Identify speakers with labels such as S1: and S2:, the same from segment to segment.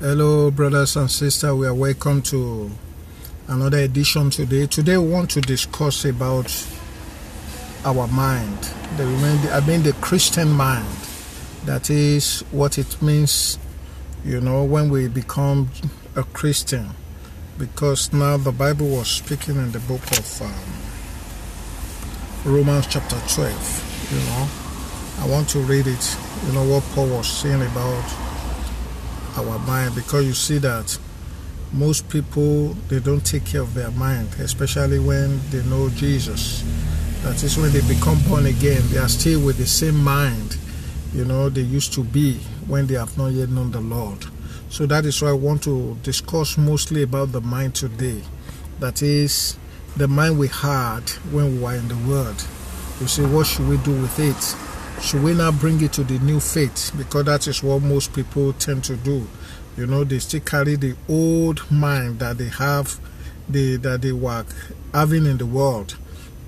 S1: Hello, brothers and sisters. We are welcome to another edition today. Today, we want to discuss about our mind. The, I mean, the Christian mind. That is what it means, you know, when we become a Christian. Because now the Bible was speaking in the book of um, Romans, chapter 12. You know, I want to read it. You know what Paul was saying about our mind because you see that most people they don't take care of their mind especially when they know jesus. That is when they become born again. They are still with the same mind you know they used to be when they have not yet known the lord. So that is why i want to discuss mostly about the mind today. That is the mind we had when we were in the world. You see what should we do with it should we now bring it to the new faith? Because that is what most people tend to do. You know, they still carry the old mind that they have, that they were having in the world.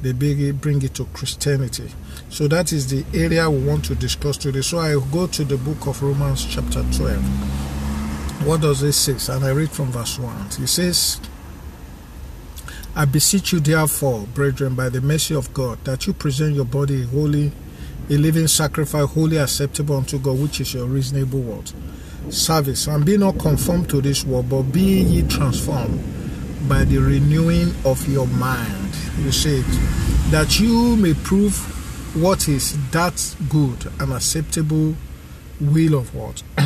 S1: They bring it to Christianity. So that is the area we want to discuss today. So I go to the book of Romans, chapter 12. What does it say? And I read from verse 1. It says, I beseech you, therefore, brethren, by the mercy of God, that you present your body holy a living sacrifice wholly acceptable unto God, which is your reasonable word. Service. And be not conformed to this world, but be ye transformed by the renewing of your mind. You see. That you may prove what is that good and acceptable will of what?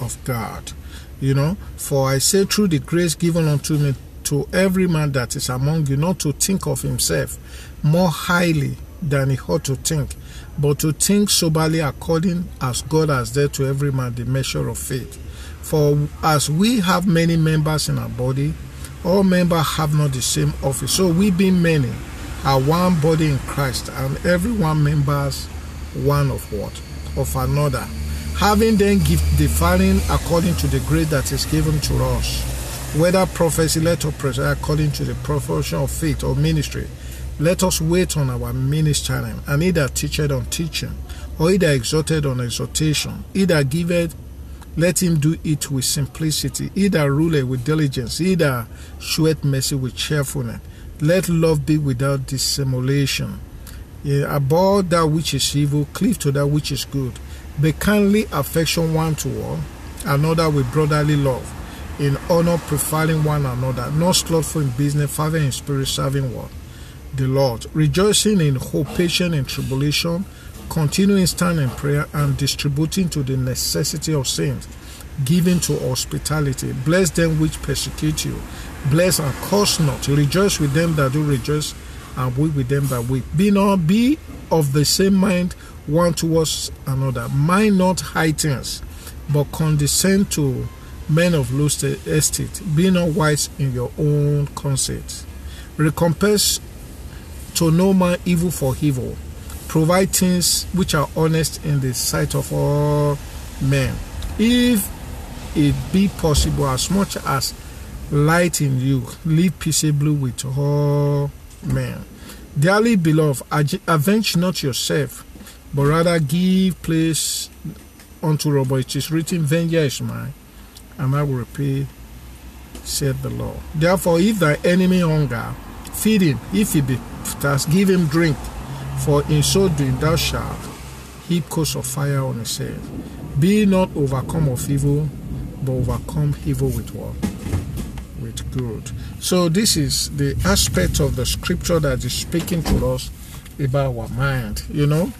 S1: of God. You know, for I say through the grace given unto me to every man that is among you not to think of himself more highly than he ought to think, but to think soberly according as God has dealt to every man the measure of faith. For as we have many members in our body, all members have not the same office. So we being many are one body in Christ, and every one members one of what? Of another. Having then gift differing according to the grace that is given to us, whether prophecy, let us pray according to the profession of faith or ministry let us wait on our ministering, and either teacheth on teaching, or either exhorted on exhortation, either giveth, let him do it with simplicity, either ruleth with diligence, either sheweth mercy with cheerfulness. Let love be without dissimulation. abhor that which is evil, cleave to that which is good. Be kindly affection one to all, another with brotherly love, in honor preferring one another, not slothful in business, fervent in spirit, serving one the Lord, rejoicing in hope, patient in tribulation, continuing stand in prayer, and distributing to the necessity of saints, giving to hospitality. Bless them which persecute you. Bless and curse not. Rejoice with them that do rejoice, and weep with them that weep. Be not be of the same mind one towards another. Mind not high things, but condescend to men of low estate. Be not wise in your own conceit. Recompense to no man evil for evil. Provide things which are honest in the sight of all men. If it be possible, as much as light in you, live peaceably with all men. Dearly beloved, avenge not yourself, but rather give place unto robber. It is written, Vengeance is mine, and I will repay, said the Lord. Therefore, if thy enemy hunger, feed him. If he be thirst, give him drink, for in so doing thou shalt heap coals of fire on his head. Be not overcome of evil, but overcome evil with what? With good. So this is the aspect of the scripture that is speaking to us about our mind. You know,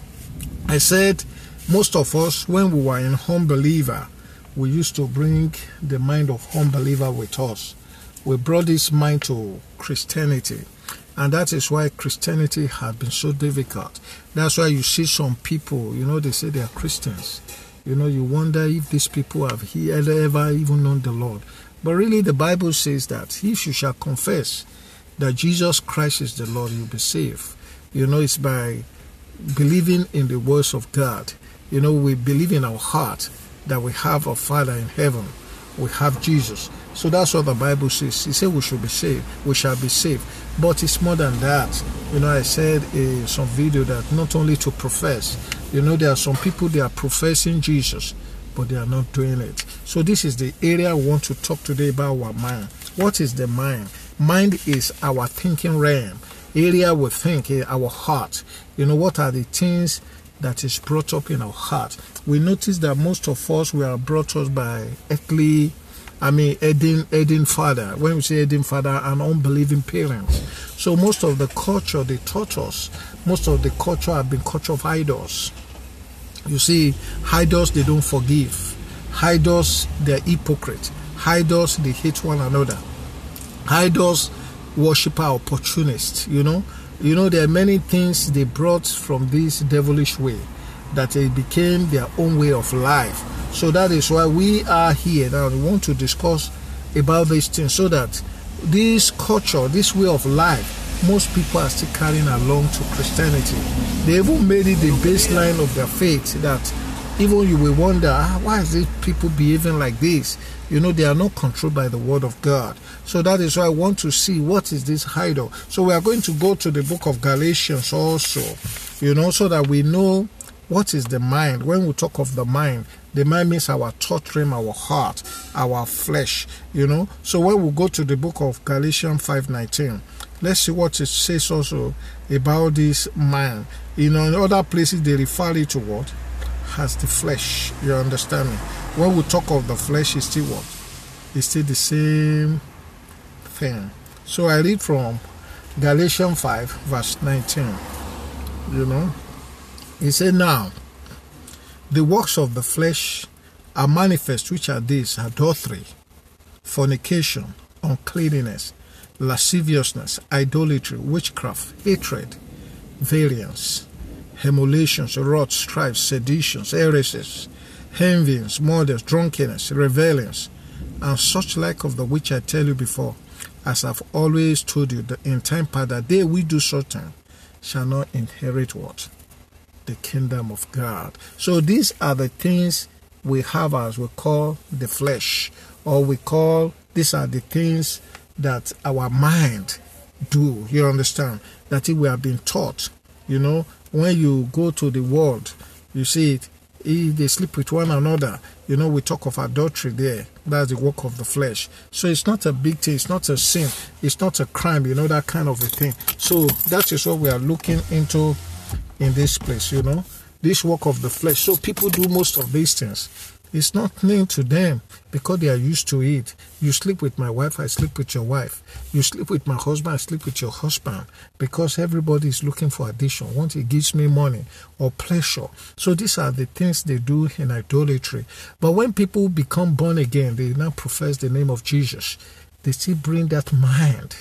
S1: I said most of us, when we were in home believer, we used to bring the mind of home believer with us. We brought this mind to Christianity and that is why Christianity has been so difficult. That's why you see some people, you know, they say they are Christians. You know, you wonder if these people have he ever even known the Lord. But really, the Bible says that if you shall confess that Jesus Christ is the Lord, you'll be saved. You know, it's by believing in the words of God. You know, we believe in our heart that we have a Father in heaven we have Jesus. So that's what the Bible says. He said we should be saved. We shall be saved. But it's more than that. You know, I said in some video that not only to profess, you know, there are some people they are professing Jesus, but they are not doing it. So this is the area I want to talk today about our mind. What is the mind? Mind is our thinking realm, area we think, eh, our heart. You know, what are the things that is brought up in our heart? We notice that most of us we are brought up by earthly I mean, Eden, Eden father. When we say Eden father, an unbelieving parents. So most of the culture they taught us, most of the culture have been culture of idols. You see, idols they don't forgive. Idols they're hypocrite. Idols they hate one another. Idols worship our opportunists. You know, you know there are many things they brought from this devilish way that it became their own way of life so that is why we are here now. We want to discuss about these things so that this culture, this way of life, most people are still carrying along to Christianity. They even made it the baseline of their faith that even you will wonder ah, why is these people behaving like this you know they are not controlled by the word of god so that is why i want to see what is this idol so we are going to go to the book of galatians also you know so that we know what is the mind when we talk of the mind the mind means our thought realm, our heart, our flesh, you know. So when we go to the book of Galatians 5:19, let's see what it says also about this mind. You know, in other places they refer it to what? As the flesh. You understand me? When we talk of the flesh, it's still what? It's still the same thing. So I read from Galatians 5, verse 19. You know, he said, Now the works of the flesh are manifest, which are these adultery, fornication, uncleanness, lasciviousness, idolatry, witchcraft, hatred, variance, emulations, wrath, strife, seditions, heresies, envyings, murders, drunkenness, rebellions, and such like of the which I tell you before, as I've always told you in time past that they we do certain shall not inherit what? The kingdom of God. So these are the things we have as we call the flesh, or we call these are the things that our mind do. You understand? That we have been taught. You know, when you go to the world, you see it. They sleep with one another. You know, we talk of adultery there. That's the work of the flesh. So it's not a big thing. It's not a sin. It's not a crime. You know, that kind of a thing. So that is what we are looking into in this place, you know, this work of the flesh. So people do most of these things. It's not new to them because they are used to it. You sleep with my wife, I sleep with your wife. You sleep with my husband, I sleep with your husband. Because everybody is looking for addition. Once it gives me money or pleasure. So these are the things they do in idolatry. But when people become born again, they now profess the name of Jesus. They still bring that mind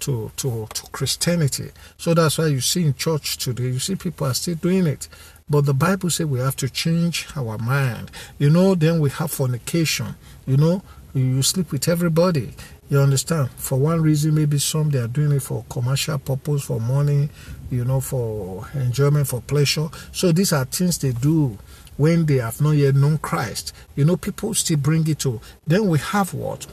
S1: to, to, to Christianity. So that's why you see in church today, you see people are still doing it. But the Bible says we have to change our mind. You know, then we have fornication. You know, you sleep with everybody. You understand? For one reason, maybe some they are doing it for commercial purpose, for money, you know, for enjoyment, for pleasure. So these are things they do when they have not yet known Christ. You know, people still bring it to. Then we have what?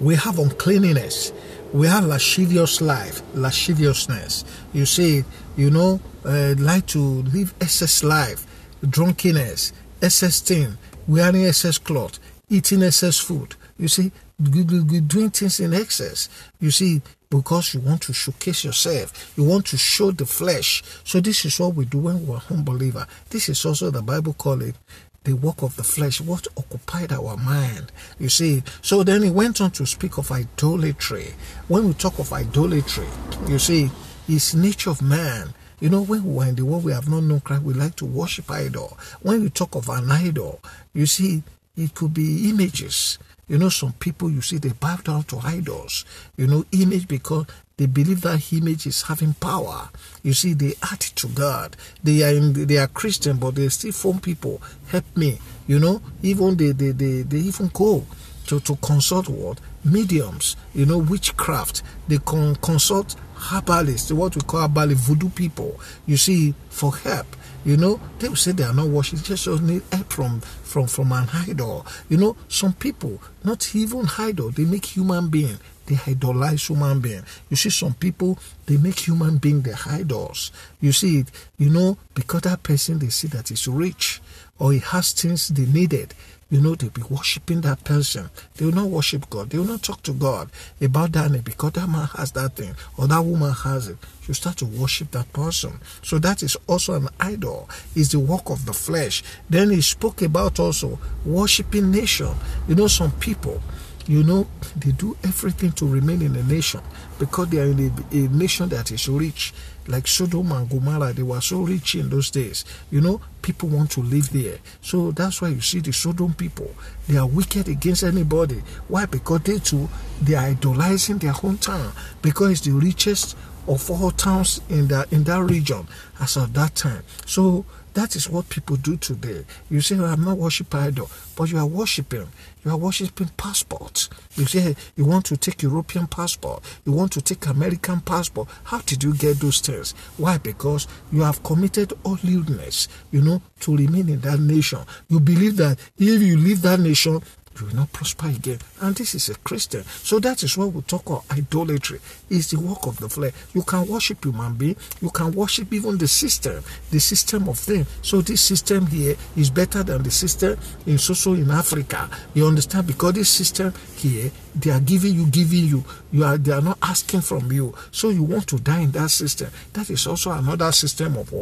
S1: We have uncleanness we have lascivious life, lasciviousness. You see, you know, uh, like to live excess life, drunkenness, excess thing, wearing excess cloth, eating excess food. You see, doing things in excess. You see, because you want to showcase yourself, you want to show the flesh. So this is what we do when we're home believer. This is also the Bible call it the work of the flesh, what occupied our mind. You see, so then he went on to speak of idolatry. When we talk of idolatry, you see, it's nature of man. You know, when we are in the world we have not known Christ, we like to worship idol. When you talk of an idol, you see, it could be images. You know, some people you see they bow down to idols. You know, image because they believe that image is having power. You see, they add to God. They are in, they are Christian, but they still form people. Help me. You know, even they they, they, they even go to, to consult what? Mediums, you know, witchcraft. They con- consult herbalists, what we call herbalists, voodoo people, you see, for help. You know, they will say they are not washing, just need help from, from, from an idol. You know, some people, not even idol, they make human being they idolize human being. You see, some people they make human being their idols. You see it, you know, because that person they see that is rich or he has things they needed. you know, they'll be worshiping that person. They will not worship God. They will not talk to God about that name because that man has that thing or that woman has it. You start to worship that person. So that is also an idol. Is the work of the flesh. Then he spoke about also worshiping nation. You know, some people you know, they do everything to remain in a nation because they are in a, a, nation that is rich. Like Sodom and Gomorrah, they were so rich in those days. You know, people want to live there. So that's why you see the Sodom people. They are wicked against anybody. Why? Because they too, they are idolizing their hometown because it's the richest of all towns in that in that region as of that time. So that is what people do today. You say, oh, I'm not worshiping idol, but you are worshiping. You are worshiping passports. You say you want to take European passport, you want to take American passport. How did you get those things? Why? Because you have committed all lewdness, you know, to remain in that nation. You believe that if you leave that nation, you will not prosper again. And this is a Christian. So that is what we talk of idolatry. It's the work of the flesh. You can worship human being. You can worship even the system, the system of things. So this system here is better than the system in so in Africa. You understand? Because this system here, they are giving you, giving you. You are they are not asking from you. So you want to die in that system. That is also another system of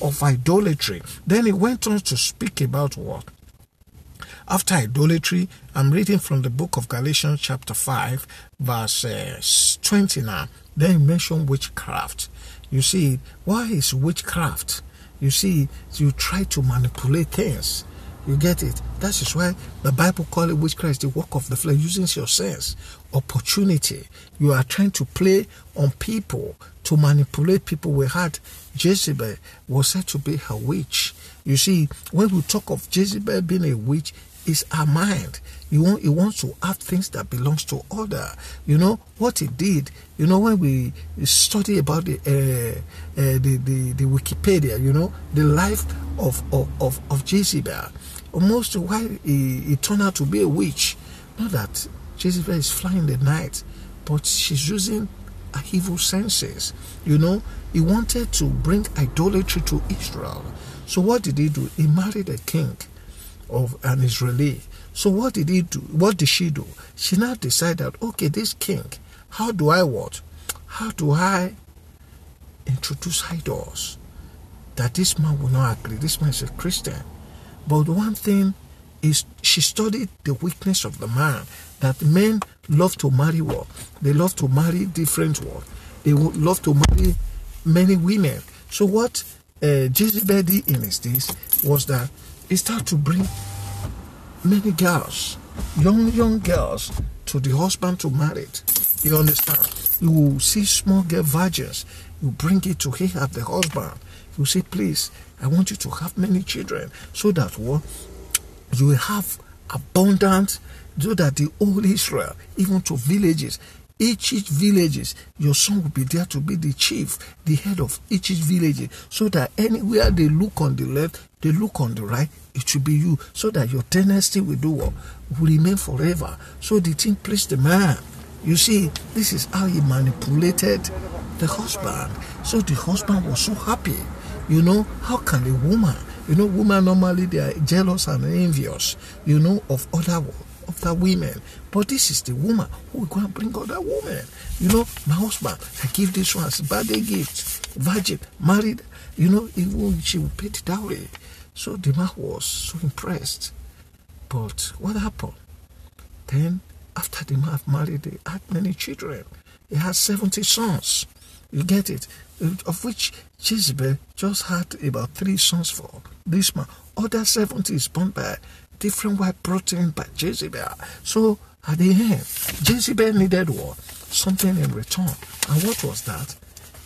S1: of idolatry. Then he went on to speak about what? After idolatry, I'm reading from the book of Galatians, chapter 5, verse uh, 20 now. Then he mentioned witchcraft. You see, why is witchcraft? You see, you try to manipulate things. You get it? That is why the Bible calls it witchcraft, the work of the flesh, using your sense, opportunity. You are trying to play on people to manipulate people. We had Jezebel was said to be a witch. You see, when we talk of Jezebel being a witch, is our mind. You want he wants to have things that belongs to other. You know what he did. You know when we study about the uh, uh, the, the, the Wikipedia. You know the life of of of, of Jezebel. Almost why he, he turned out to be a witch. Not that Jezebel is flying the night, but she's using her evil senses. You know he wanted to bring idolatry to Israel. So what did he do? He married a king of an Israeli. So what did he do? What did she do? She now decided, okay, this king, how do I what? How do I introduce idols? That this man will not agree. This man is a Christian. But one thing is she studied the weakness of the man. That men love to marry what? They love to marry different what? They would love to marry many women. So what uh, Jezebel did in his days was that he started to bring many girls, young, young girls, to the husband to marry it. You understand? You will see small girl virgins. You bring it to him at the husband. You say, please, I want you to have many children so that what you will have abundant, so that the whole Israel, even to villages, each each villages, your son will be there to be the chief, the head of each each village, so that anywhere they look on the left, they look on the right, it should be you, so that your dynasty will do what? Will remain forever. So the thing pleased the man. You see, this is how he manipulated the husband. So the husband was so happy. You know, how can a woman, you know, women normally they are jealous and envious, you know, of other of the women. But this is the woman who will go and bring other women. You know, my husband, I give this one as birthday gift, virgin, married, you know, even she will pay the dowry. So the man was so impressed. But what happened? Then, after the man married, they had many children. He had 70 sons. You get it? Of which Jezebel just had about three sons for this man. Other 70 is born by different wife brought in by Jezebel. So at the end, Jezebel needed what? Something in return. And what was that?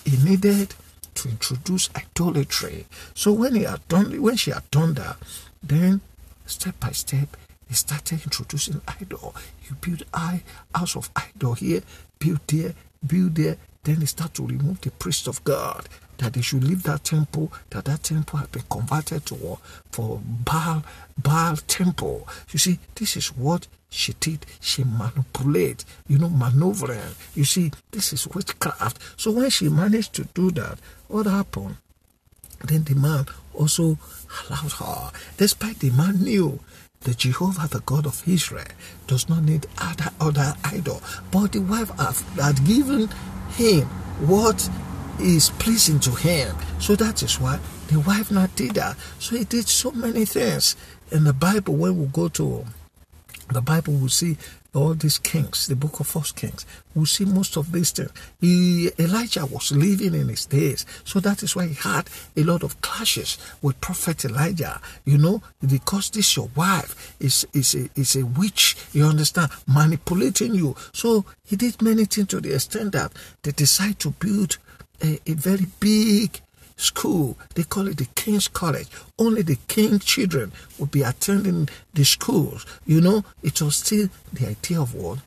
S1: He needed to introduce idolatry. So when he had done when she had done that, then step by step he started introducing idol. You build I house of idol here, build there, build there. Then he started to remove the priest of God that they should leave that temple, that that temple had been converted to? For Baal, Baal temple. You see, this is what she did. She manipulate, you know, maneuvering. You see, this is witchcraft. So when she managed to do that, what happened? Then the man also allowed her, despite the man knew that Jehovah, the God of Israel, does not need other other idol, but the wife had given him what is pleasing to him. So that is why the wife not did that. So he did so many things. In the Bible, when we go to the Bible, will see all these kings, the book of First Kings, will see most of these things. He, Elijah was living in his days, so that is why he had a lot of clashes with Prophet Elijah. You know, because this your wife is is a, is a witch. You understand, manipulating you. So he did many things to the extent that they decide to build a, a very big school. They call it the King's College. Only the King's children would be attending the schools. You know, it was still the idea of what?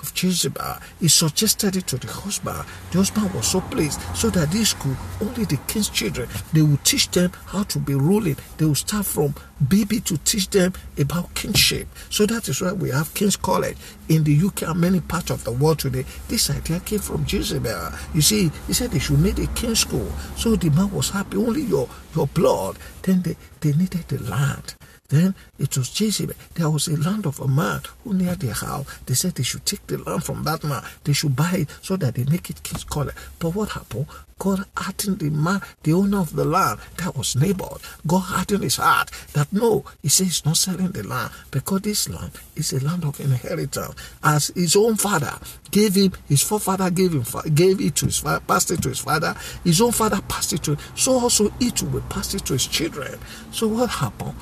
S1: Of Jezebel. He suggested it to the husband. The husband was so pleased so that this school, only the king's children, they will teach them how to be ruling. They will start from baby to teach them about kingship. So that is why we have King's College in the UK and many parts of the world today. This idea came from Jezebel. You see, he said they should need a king's school. So the man was happy. Only your, your blood. Then they, they needed the land. Then it was Jezebel. There was a land of a man who near their house. They said they should take the land from that man. They should buy it so that they make it king's college. But what happened? God hardened the man, the owner of the land, that was Naboth. God hardened his heart that no, he says he's not selling the land because this land is a land of inheritance. As his own father gave him, his forefather gave him, gave it to his father, passed it to his father. His own father passed it to. Him. So also it will pass it to his children. So what happened?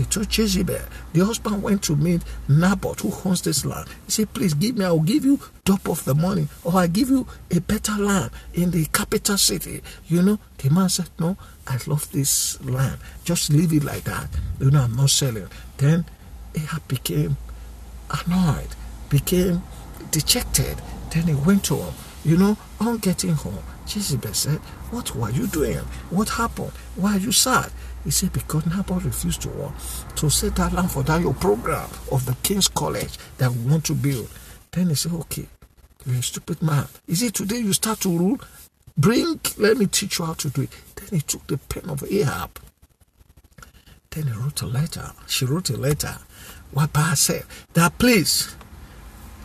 S1: They told Jezebel. The husband went to meet Naboth, who owns this land. He said, Please give me, I will give you top of the money, or I'll give you a better land in the capital city. You know, the man said, No, I love this land. Just leave it like that. You know, I'm not selling. Then Ahab became annoyed, became dejected. Then he went to. You know, on getting home, Jezebel said, What were you doing? What happened? Why are you sad? He said, because Naboth refused to to set that land for that your program of the King's College that we want to build. Then he said, okay, you're a stupid man. Is it today you start to rule? Bring, let me teach you how to do it. Then he took the pen of Ahab. Then he wrote a letter. She wrote a letter. What by said that please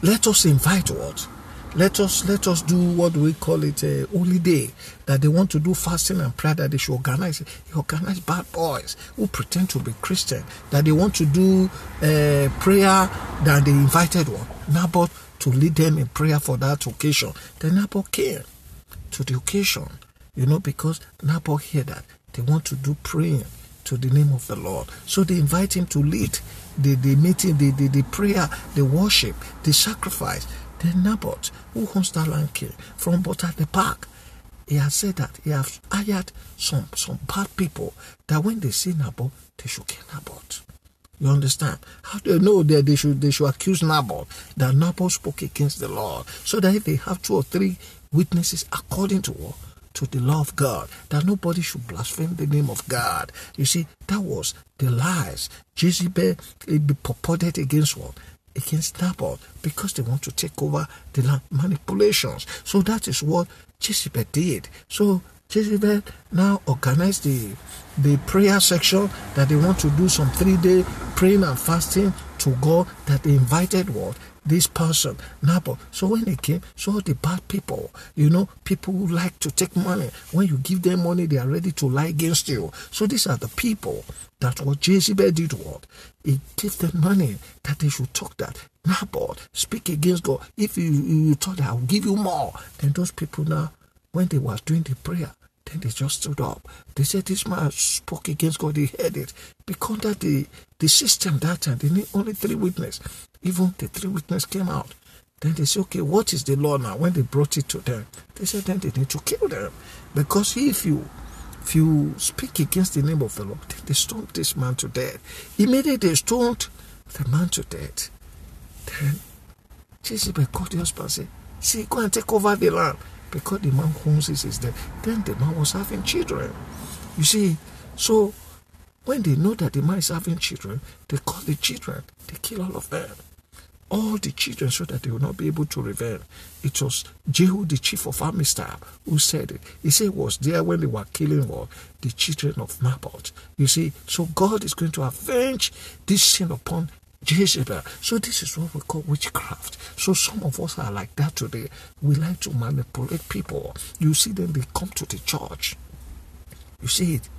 S1: let us invite what let us let us do what we call it a holy day that they want to do fasting and prayer that they should organize organize bad boys who pretend to be christian that they want to do uh, prayer that they invited one. Naboth to lead them in prayer for that occasion. Then naboth came to the occasion you know because naboth hear that they want to do praying to the name of the lord. So they invite him to lead. The, the meeting the, the, the prayer the worship the sacrifice. Then Naboth, who owns that land from but at the park, he has said that he has hired some some bad people that when they see Naboth, they should kill Naboth. You understand? How do they know that they should they should accuse Naboth that Naboth spoke against the Lord? So that if they have two or three witnesses according to what? To the law of God, that nobody should blaspheme the name of God. You see, that was the lies Jezebel it be purported against what? against Naboth because they want to take over the land manipulations. So that is what Jezebel did. So Jezebel now organized the the prayer section that they want to do some three day praying and fasting to God that they invited what this person Naboth. So when they came, so the bad people, you know, people who like to take money. When you give them money, they are ready to lie against you. So these are the people that what Jezebel did what? He gave them money that they should talk that. Naboth, speak against God. If you, you thought I'll give you more, then those people now, when they was doing the prayer, then they just stood up. They said this man spoke against God. He heard it. Because that the, the system that time, they need only three witnesses. Even the three witnesses came out. Then they said, okay, what is the law now? When they brought it to them, they said then they need to kill them. Because if you if you speak against the name of the Lord, then they stoned this man to death. Immediately they stoned the man to death. Then Jezebel called the husband and said, See, go and take over the land because the man who it is dead. Then the man was having children. You see, so when they know that the man is having children, they call the children, they kill all of them. all the children so that they will not be able to revenge. It was Jehu, the chief of army staff, who said it. He said it was there when they were killing all the children of Naboth. You see, so God is going to avenge this sin upon Jezebel. So this is what we call witchcraft. So some of us are like that today. We like to manipulate people. You see them, they come to the church. You see it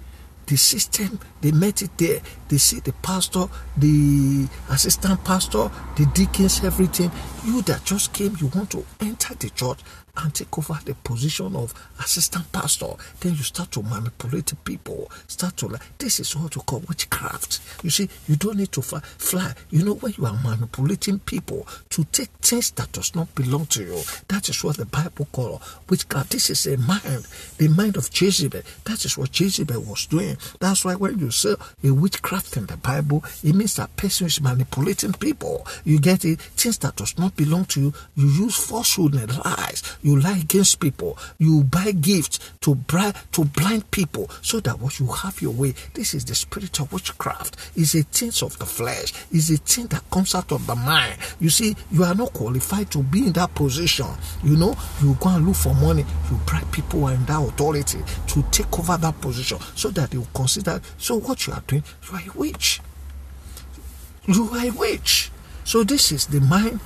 S1: the system, they met it there. They see the pastor, the assistant pastor, the deacons, everything. You that just came, you want to enter the church and take over the position of assistant pastor. Then you start to manipulate people. Start to like this is what you call witchcraft. You see, you don't need to fly. You know when you are manipulating people to take things that does not belong to you. That is what the Bible calls witchcraft. This is a mind, the mind of Jezebel. That is what Jezebel was doing. That's why when you say a witchcraft in the Bible, it means that person is manipulating people. You get it? Things that does not belong to you. You use falsehood and lies you lie against people, you buy gifts to bribe to blind people so that what you have your way. This is the spirit of witchcraft. It's a thing of the flesh, it's a thing that comes out of the mind. You see, you are not qualified to be in that position. You know, you go and look for money, you bribe people in that authority to take over that position so that they will consider so what you are doing, you are a witch. You are a witch. So this is the mind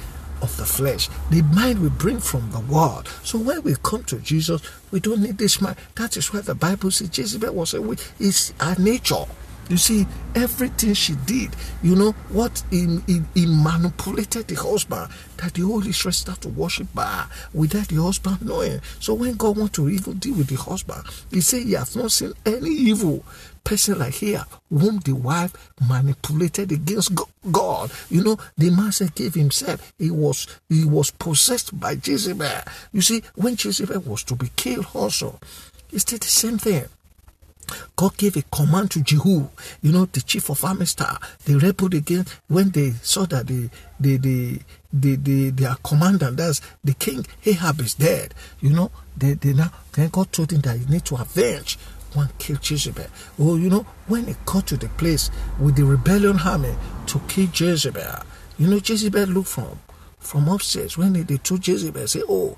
S1: of the flesh. The mind we bring from the world. So when we come to Jesus, we don't need this mind. That is why the Bible says Jezebel was a witch. It's our nature. You see, everything she did, you know, what he, in, in manipulated the husband that the Holy Spirit start to worship her without the husband knowing. So when God want to even deal with the husband, he say he has not seen any evil person like here whom the wife manipulated against God. You know, the man said gave himself. He was he was possessed by Jezebel. You see, when Jezebel was to be killed also, he did the same thing. God gave a command to Jehu, you know, the chief of army staff. They rebelled again when they saw that the the the the, the their commander, that's the king Ahab is dead. You know, they, they now then God told him that he need to avenge one kill Jezebel. Oh, you know, when it got to the place with the rebellion army to kill Jezebel, you know, Jezebel looked from from upstairs when they, they told Jezebel, say, Oh,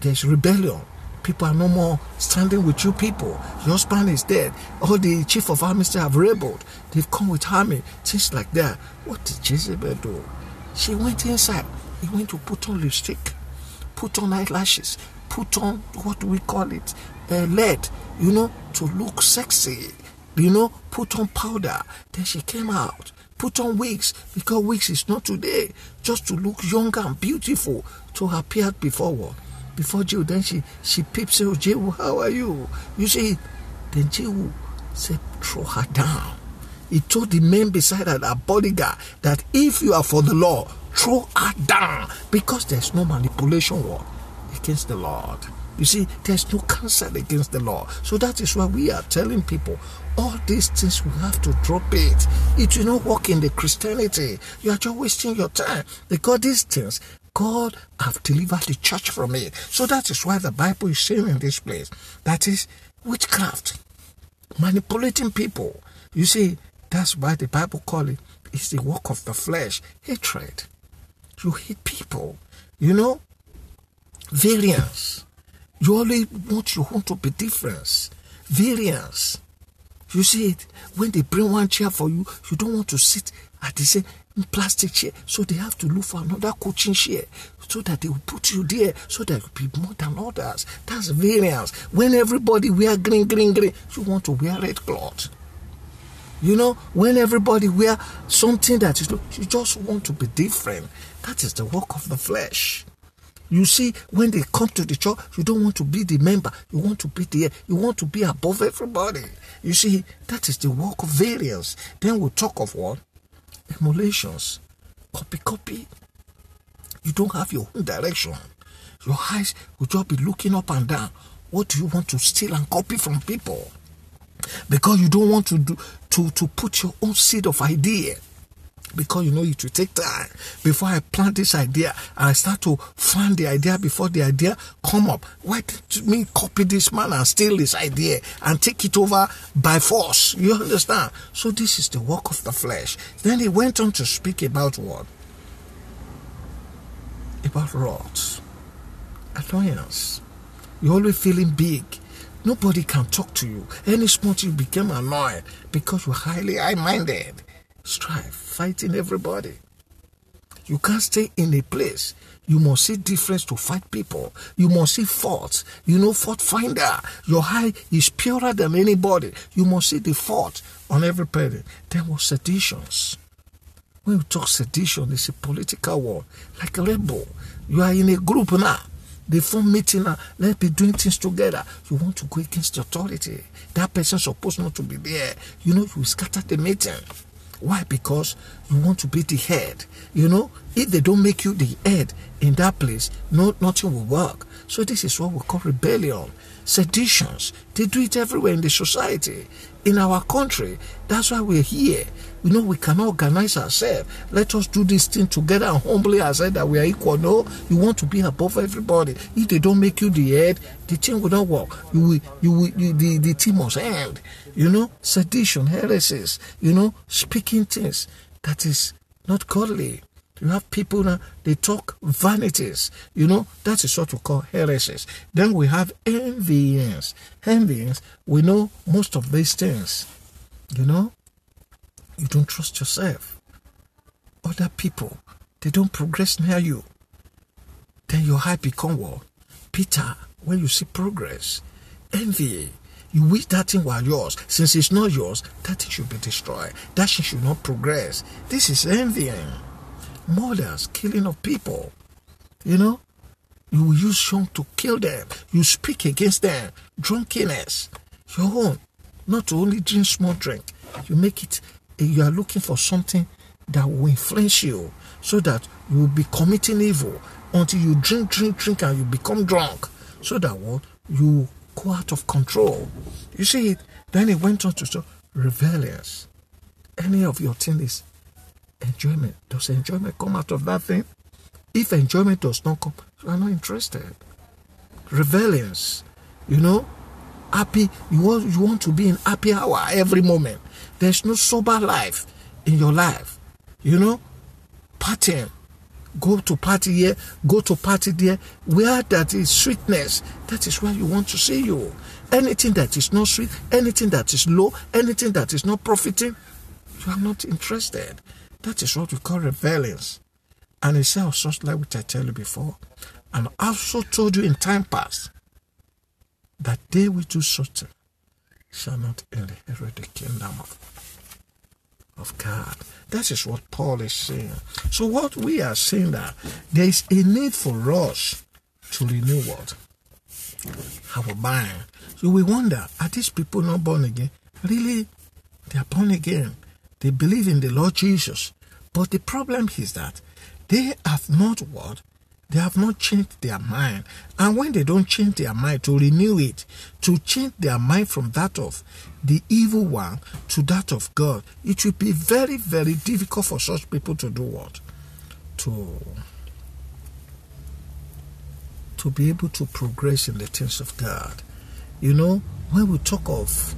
S1: there's rebellion people are no more standing with you people. Your husband is dead. All the chief of army have rebelled. They've come with army. Things like that. What did Jezebel do? She went inside. He went to put on lipstick, put on eyelashes, put on what we call it? Uh, lead, you know, to look sexy. You know, put on powder. Then she came out put on wigs because wigs is not today just to look younger and beautiful to appear before before Jehu. Then she she peeps, oh Jehu, how are you? You see, then Jehu said, throw her down. He told the men beside her, a bodyguard, that if you are for the law, throw her down because there's no manipulation war against the Lord. You see, there's no counsel against the law. So that is why we are telling people all these things we have to drop it. It will not work in the Christianity. You are just wasting your time because these things God have delivered the church from it. So that is why the Bible is saying in this place that is witchcraft, manipulating people. You see, that's why the Bible call it it's the work of the flesh, hatred. You hate people, you know, variance. You only want you want to be different, variance. You see it when they bring one chair for you, you don't want to sit at the same plastic chair. So they have to look for another coaching chair so that they will put you there so that you be more than others. That's variance. When everybody wear green, green, green, you want to wear red cloth. You know, when everybody wear something that is, you just want to be different. That is the work of the flesh. You see, when they come to the church, you don't want to be the member. You want to be there. You want to be above everybody. You see, that is the work of variance. Then we'll talk of what? Emulations, copy, copy. You don't have your own direction. Your eyes will just be looking up and down. What do you want to steal and copy from people? Because you don't want to do to, to put your own seed of idea because you know it will take time before I plant this idea and I start to find the idea before the idea come up. Why did me copy this man and steal this idea and take it over by force? You understand? So this is the work of the flesh. Then he went on to speak about what? about wrath, annoyance. You're always feeling big. Nobody can talk to you. Any small you become annoyed because you're highly high-minded. Strife, fighting everybody. You can't stay in a place. You must see difference to fight people. You must see faults. You know, fault finder. Your eye is purer than anybody. You must see the fault on every person. There was seditions. When you talk sedition, it's a political war. Like a rebel. You are in a group now. They form meeting now. Let's be doing things together. You want to go against the authority. That person supposed not to be there. You know, you scatter the meeting. Why? Because you want to be the head. You know, if they don't make you the head in that place, no, nothing will work. So this is what we call rebellion, seditions. They do it everywhere in the society, in our country. That's why we're here. You know, we can organize ourselves. Let us do this thing together and humbly accept that we are equal. No, you want to be above everybody. If they don't make you the head, the thing will not work. You will, you will, you, the, the team must end. You know, sedition, heresies, you know, speaking things that is not godly. You have people now, they talk vanities. You know, that is what we call heresies. Then we have envyings. Envyings, we know most of these things. You know, you don't trust yourself. Other people, they don't progress near you. Then your heart become what? Peter, when you see progress, envy. You wish that thing were yours. Since it's not yours, that thing should be destroyed. That thing should not progress. This is envying. Murders, killing of people. You know? You use song to kill them. You speak against them. Drunkenness. Your own. Not only drink small drink. You make it you are looking for something that will influence you so that you will be committing evil until you drink, drink, drink, and you become drunk. So that what you go out of control. You see it? Then he went on to say, rebellious. Any of your thing is enjoyment. Does enjoyment come out of that thing? If enjoyment does not come, you are not interested. Rebellious. You know, happy. You want you want to be in happy hour every moment. There's no sober life in your life. You know, partying. Go to party here, go to party there. Where that is sweetness, that is where you want to see you. Anything that is not sweet, anything that is low, anything that is not profiting, you are not interested. That is what we call rebellions. And it's also like which I tell you before. And also told you in time past that they will do such shall not inherit the kingdom of, of God. That is what Paul is saying. So what we are saying that there is a need for us to renew what? Our mind. So we wonder, are these people not born again? Really, they are born again. They believe in the Lord Jesus. But the problem is that they have not what? They have not changed their mind. And when they don't change their mind to renew it, to change their mind from that of the evil one to that of God, it will be very, very difficult for such people to do what? To to be able to progress in the things of God. You know, when we talk of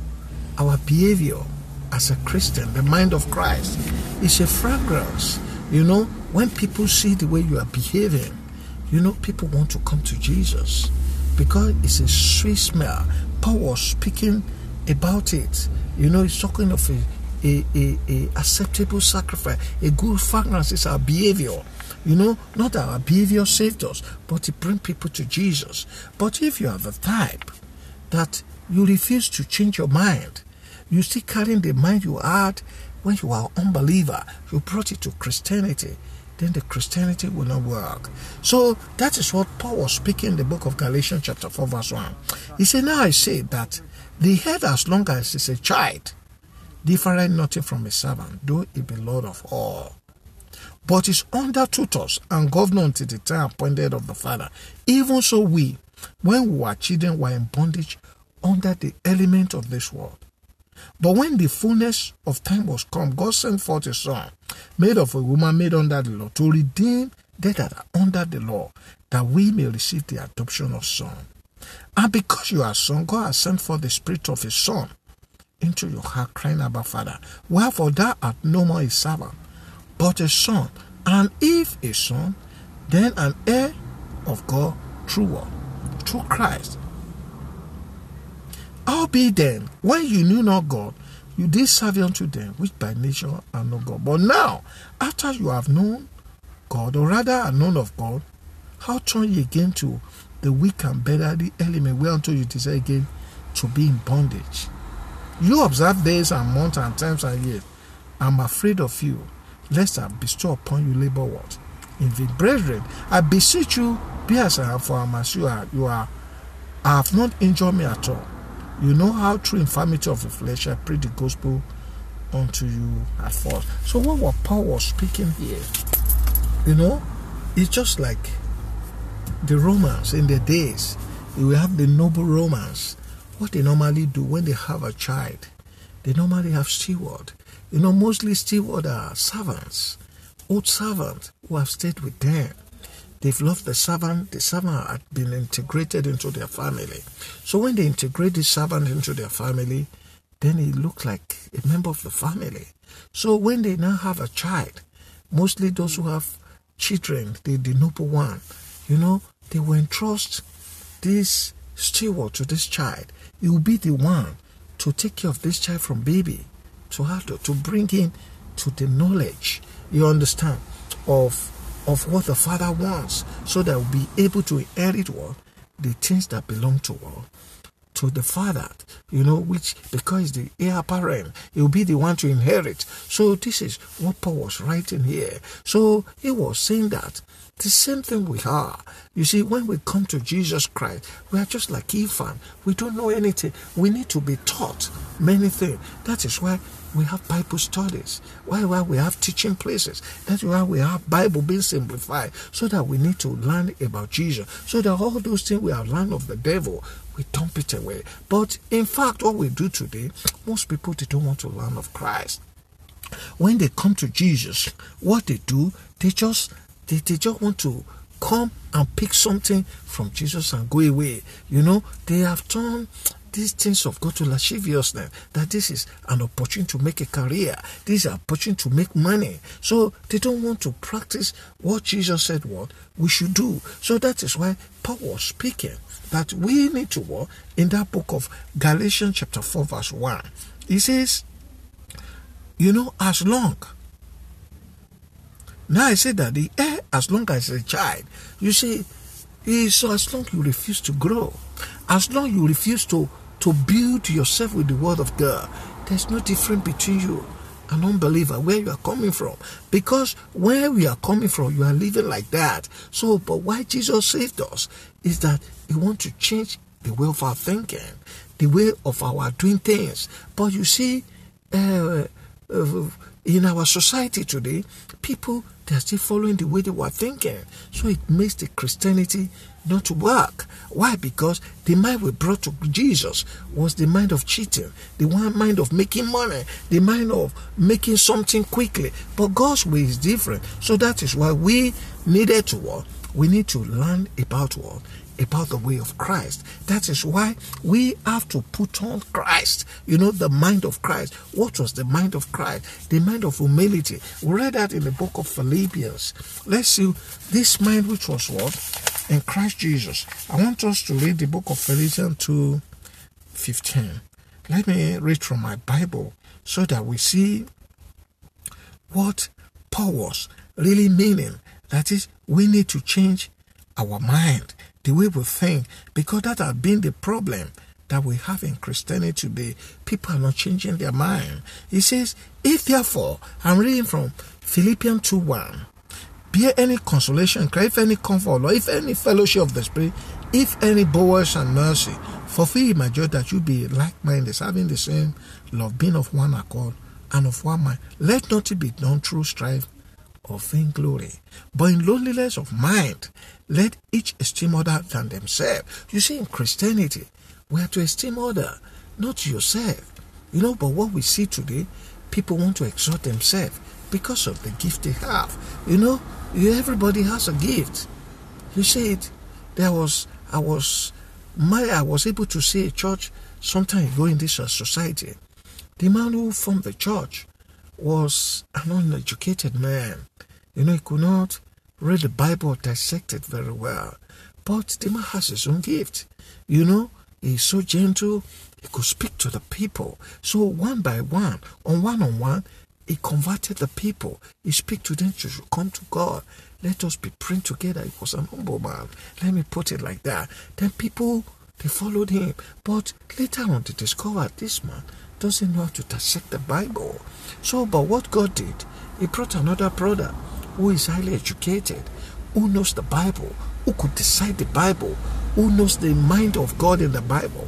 S1: our behavior as a Christian, the mind of Christ, is a fragrance. You know, when people see the way you are behaving, you know, people want to come to Jesus because it's a sweet smell. Paul was speaking about it. You know, he's talking of a, a, a, a acceptable sacrifice. A good fragrance is our behavior. You know, not our behavior saved us, but it brings people to Jesus. But if you have a type that you refuse to change your mind, you still carrying the mind you had when you are unbeliever, you brought it to Christianity then the Christianity will not work. So that is what Paul was speaking in the book of Galatians, chapter 4, verse 1. He said, Now I say that the head, as long as is a child, different nothing from a servant, though he be Lord of all. But is under tutors and governor until the time appointed of the Father. Even so, we, when we were children, were in bondage under the element of this world. But when the fullness of time was come, God sent forth a son, made of a woman made under the law, to redeem they that are under the law, that we may receive the adoption of son. And because you are son, God has sent forth the spirit of his son into your heart, crying, Abba, Father. Wherefore thou art no more a servant, but a son. And if a son, then an heir of God through what? Through Christ. Albeit then, when you knew not God, you did serve unto them, which by nature are not God. But now, after you have known God, or rather are known of God, how turn ye again to the weak and better the element whereunto you desire again to be in bondage? You observe days and months and times and years. I'm afraid of you, lest I bestow upon you labor what? In the Brethren, I beseech you, be as I have, for I am as you are. You are. I have not injured me at all. You know how through infirmity of the flesh I preach the gospel unto you at first. So what was Paul was speaking here, you know, it's just like the Romans in their days. We have the noble Romans. What they normally do when they have a child, they normally have steward. You know, mostly steward are servants, old servants who have stayed with them. They've loved the servant. The servant had been integrated into their family. So when they integrate the servant into their family, then he looks like a member of the family. So when they now have a child, mostly those who have children, the, the noble one, you know, they will entrust this steward to this child. He will be the one to take care of this child from baby to to, to bring him to the knowledge, you understand, of of what the Father wants so that we'll be able to inherit what? The things that belong to what? To the Father, you know, which because the heir apparent, he will be the one to inherit. So this is what Paul was writing here. So he was saying that the same thing we are. You see, when we come to Jesus Christ, we are just like Ephraim. We don't know anything. We need to be taught many things. That is why we have Bible studies. Why, why we have teaching places. That's why we have Bible being simplified. So that we need to learn about Jesus. So that all those things we have learned of the devil, we dump it away. But in fact, what we do today, most people they don't want to learn of Christ. When they come to Jesus, what they do, they just they, they just want to come and pick something from Jesus and go away. You know, they have turned these things of God to lasciviousness, that this is an opportunity to make a career, this is an opportunity to make money. So they don't want to practice what Jesus said what we should do. So that is why Paul was speaking that we need to walk in that book of Galatians chapter 4 verse 1. He says, you know, as long now I say that the heir, as long as a child, you see, so as long you refuse to grow, as long you refuse to to build yourself with the word of God. There's no difference between you an unbeliever where you are coming from. Because where we are coming from you are living like that. So but why jesus saved us is that he wants to change the way of our thinking the way of our doing things. But you see uh, uh, in our society today people they are still following the way they were thinking. So it makes the christianity not to work. Why? Because the mind we brought to Jesus was the mind of cheating, the one mind of making money, the mind of making something quickly. But God's way is different. So that is why we needed to work. We need to learn about what? About the way of Christ. That is why we have to put on Christ. You know, the mind of Christ. What was the mind of Christ? The mind of humility. We read that in the book of Philippians. Let's see this mind which was what? In Christ Jesus. I want us to read the book of Philippians 2 15. Let me read from my Bible so that we see what Paul was really meaning. That is, we need to change our mind the way we think, because that has been the problem that we have in Christianity today. People are not changing their mind. He says, If therefore, I'm reading from Philippians 2 1, bear any consolation, if any comfort, or if any fellowship of the Spirit, if any bowels and mercy, fulfill my joy that you be like minded, having the same love, being of one accord and of one mind. Let nothing be done through strife or vainglory, but in loneliness of mind, let each esteem other than themselves. You see, in Christianity, we have to esteem other, not yourself. You know, but what we see today, people want to exalt themselves because of the gift they have. You know, everybody has a gift. You see it. There was, I was, my, I was able to see a church sometime ago in this uh, society. The man who formed the church was an uneducated man. You know, he could not read the Bible, dissect it very well. But the man has his own gift. You know, he's so gentle, he could speak to the people. So one by one, on one on one, he converted the people. He speak to them to come to God. Let us be praying together. He was an humble man. Let me put it like that. Then people they followed him. But later on they discovered this man doesn't know how to dissect the Bible. So but what God did, he brought another brother who is highly educated, who knows the Bible, who could decide the Bible, who knows the mind of God in the Bible.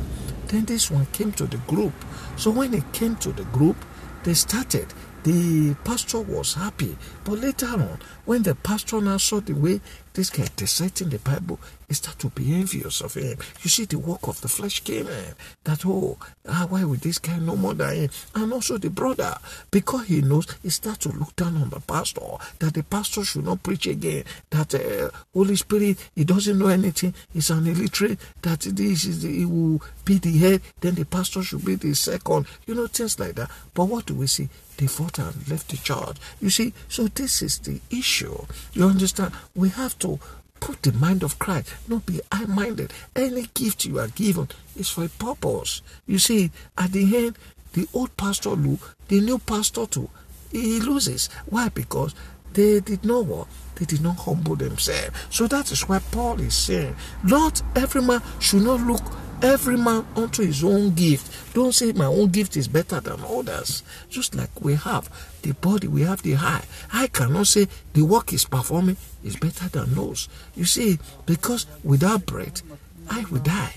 S1: Then this one came to the group. So when he came to the group, they started. The pastor was happy. But later on, when the pastor now saw the way this guy reciting the Bible, he started to be envious of him. You see, the work of the flesh came in. That, oh, ah, why would this guy know more than him? And also the brother, because he knows, he starts to look down on the pastor, that the pastor should not preach again, that uh, Holy Spirit, he doesn't know anything, he's an illiterate, that this is, he will be the head, then the pastor should be the second, you know, things like that. But what do we see? They fought and left the church. You see, so this is the issue. You understand? We have to put the mind of Christ, not be high minded. Any gift you are given is for a purpose. You see, at the end, the old pastor lose, the new pastor too, he loses. Why? Because they did not what? They did not humble themselves. So that is why Paul is saying, not every man should not look every man unto his own gift. Don't say my own gift is better than others. Just like we have the body, we have the eye. I cannot say the work is performing is better than those. You see, because without breath, I will die.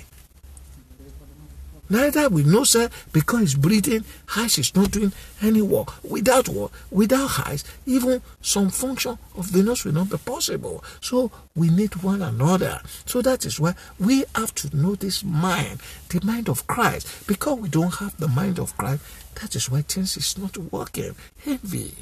S1: Neither with no cell because he's breathing, eyes is not doing any work. Without work, without eyes, even some function of the nose will not be possible. So we need one another. So that is why we have to know this mind, the mind of Christ. Because we don't have the mind of Christ, that is why things is not working. Envy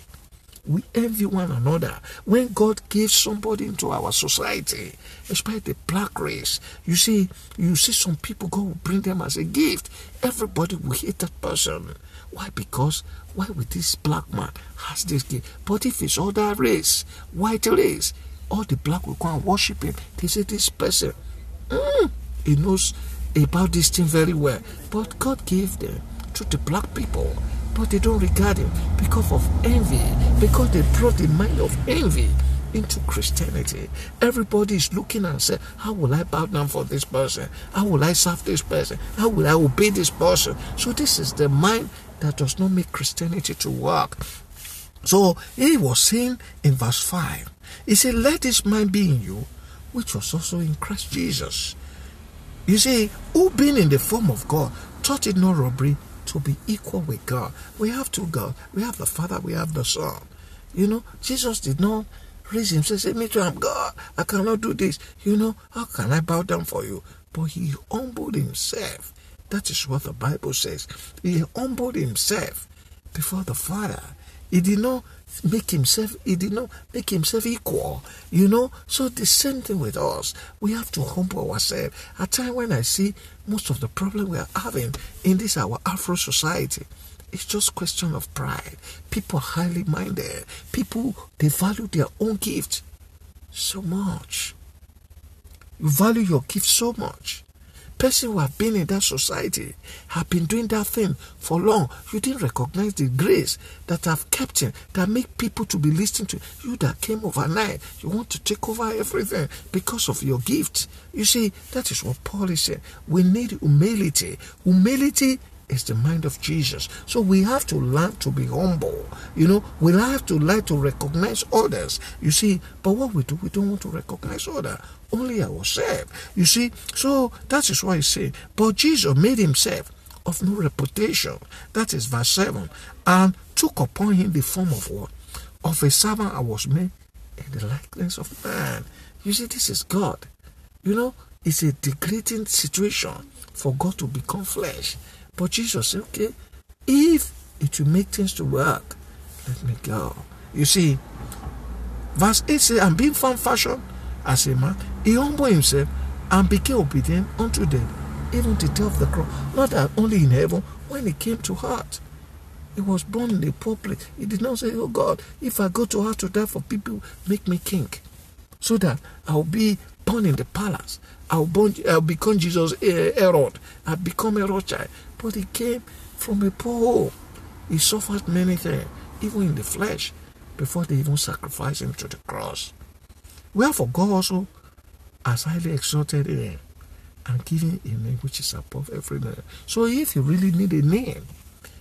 S1: we envy one another. When God gives somebody into our society, especially the black race, you see, you see some people will bring them as a gift. Everybody will hate that person. Why? Because why would this black man has this gift? But if it's other race, white race, all the black will go and worship him. They say this person, mm, he knows about this thing very well. But God gave them to the black people but they don't regard him because of envy, because they brought the mind of envy into Christianity. Everybody is looking and say, How will I bow down for this person? How will I serve this person? How will I obey this person? So this is the mind that does not make Christianity to work. So he was saying in verse 5, he said, Let this mind be in you, which was also in Christ Jesus. You see, who being in the form of God, thought it not robbery to be equal with God. We have two God. We have the Father, we have the Son. You know, Jesus did not raise himself say, Me too, I'm God. I cannot do this. You know, how can I bow down for you? But he humbled himself. That is what the Bible says. He humbled himself before the Father. He did not make himself he did not make himself equal you know? So the same thing with us. We have to humble ourselves. At time when i see most of the problem we are having in this our afro society it's just question of pride. People are highly minded. People they value their own gift so much. You value your gift so much person who have been in that society have been doing that thing for long you didn't recognize the grace that have kept him that make people to be listening to. You that came overnight you want to take over everything because of your gift. You see that is what paul is saying. We need humility. Humility is the mind of Jesus. So we have to learn to be humble. You know, we have to learn to recognize others. You see, but what we do, we don't want to recognize others, only ourselves. You see, so that is why I say, but Jesus made himself of no reputation. That is verse 7. And took upon him the form of what? Of a servant I was made in the likeness of man. You see, this is God. You know, it's a degrading situation for God to become flesh. But Jesus said, okay, if it will make things to work, let me go. You see, verse 8 says, and being found fashion as a man, he humbled himself and became obedient unto them, even to death of the cross. Not that only in heaven, when he came to earth. He was born in a poor place. He did not say, Oh God, if I go to earth to die for people, make me king. so that I'll be born in the palace. I'll, born, I'll become Jesus uh, Herod. I'll become a child. But he came from a poor home. He suffered many things, even in the flesh, before they even sacrificed him to the cross. Wherefore God also has highly exalted him and given a name which is above every name. So if you really need a name,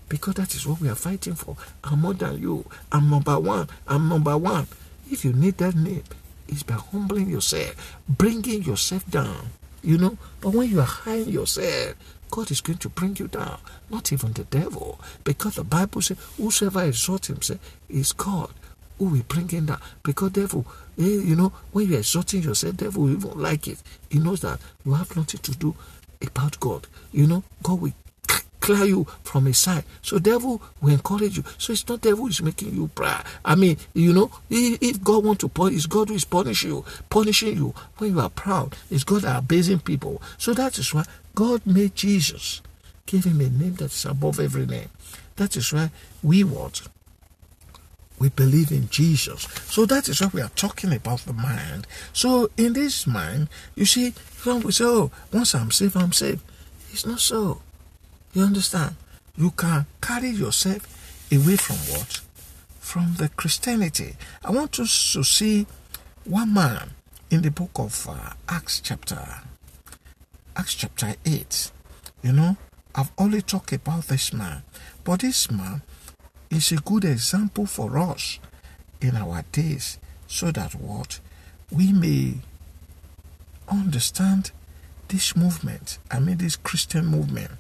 S1: because that is what we are fighting for. I'm more than you. I'm number one. I'm number one. If you need that name, it's by humbling yourself, bringing yourself down. You know, but when you are high yourself, God is going to bring you down. Not even the devil. Because the Bible says, Whosoever exalts himself is God who will bring him down. Because devil, eh, you know, when you're exalting yourself, devil will even like it. He knows that you have nothing to do about God. You know, God will clear you from his side. So devil will encourage you. So it's not devil is making you proud. I mean, you know, if God want to punish, it's God who is punishing you, punishing you when you are proud. It's God that abasing people. So that is why God made Jesus, gave him a name that is above every name. That is why we want we believe in Jesus. So that is what we are talking about the mind. So in this mind, you see, some we say, oh, once I'm saved, I'm saved. It's not so. You understand? You can carry yourself away from what? From the Christianity. I want us to see one man in the book of uh, Acts chapter Acts chapter 8. You know, I've only talked about this man, but this man is a good example for us in our days so that what we may understand this movement, I mean this Christian movement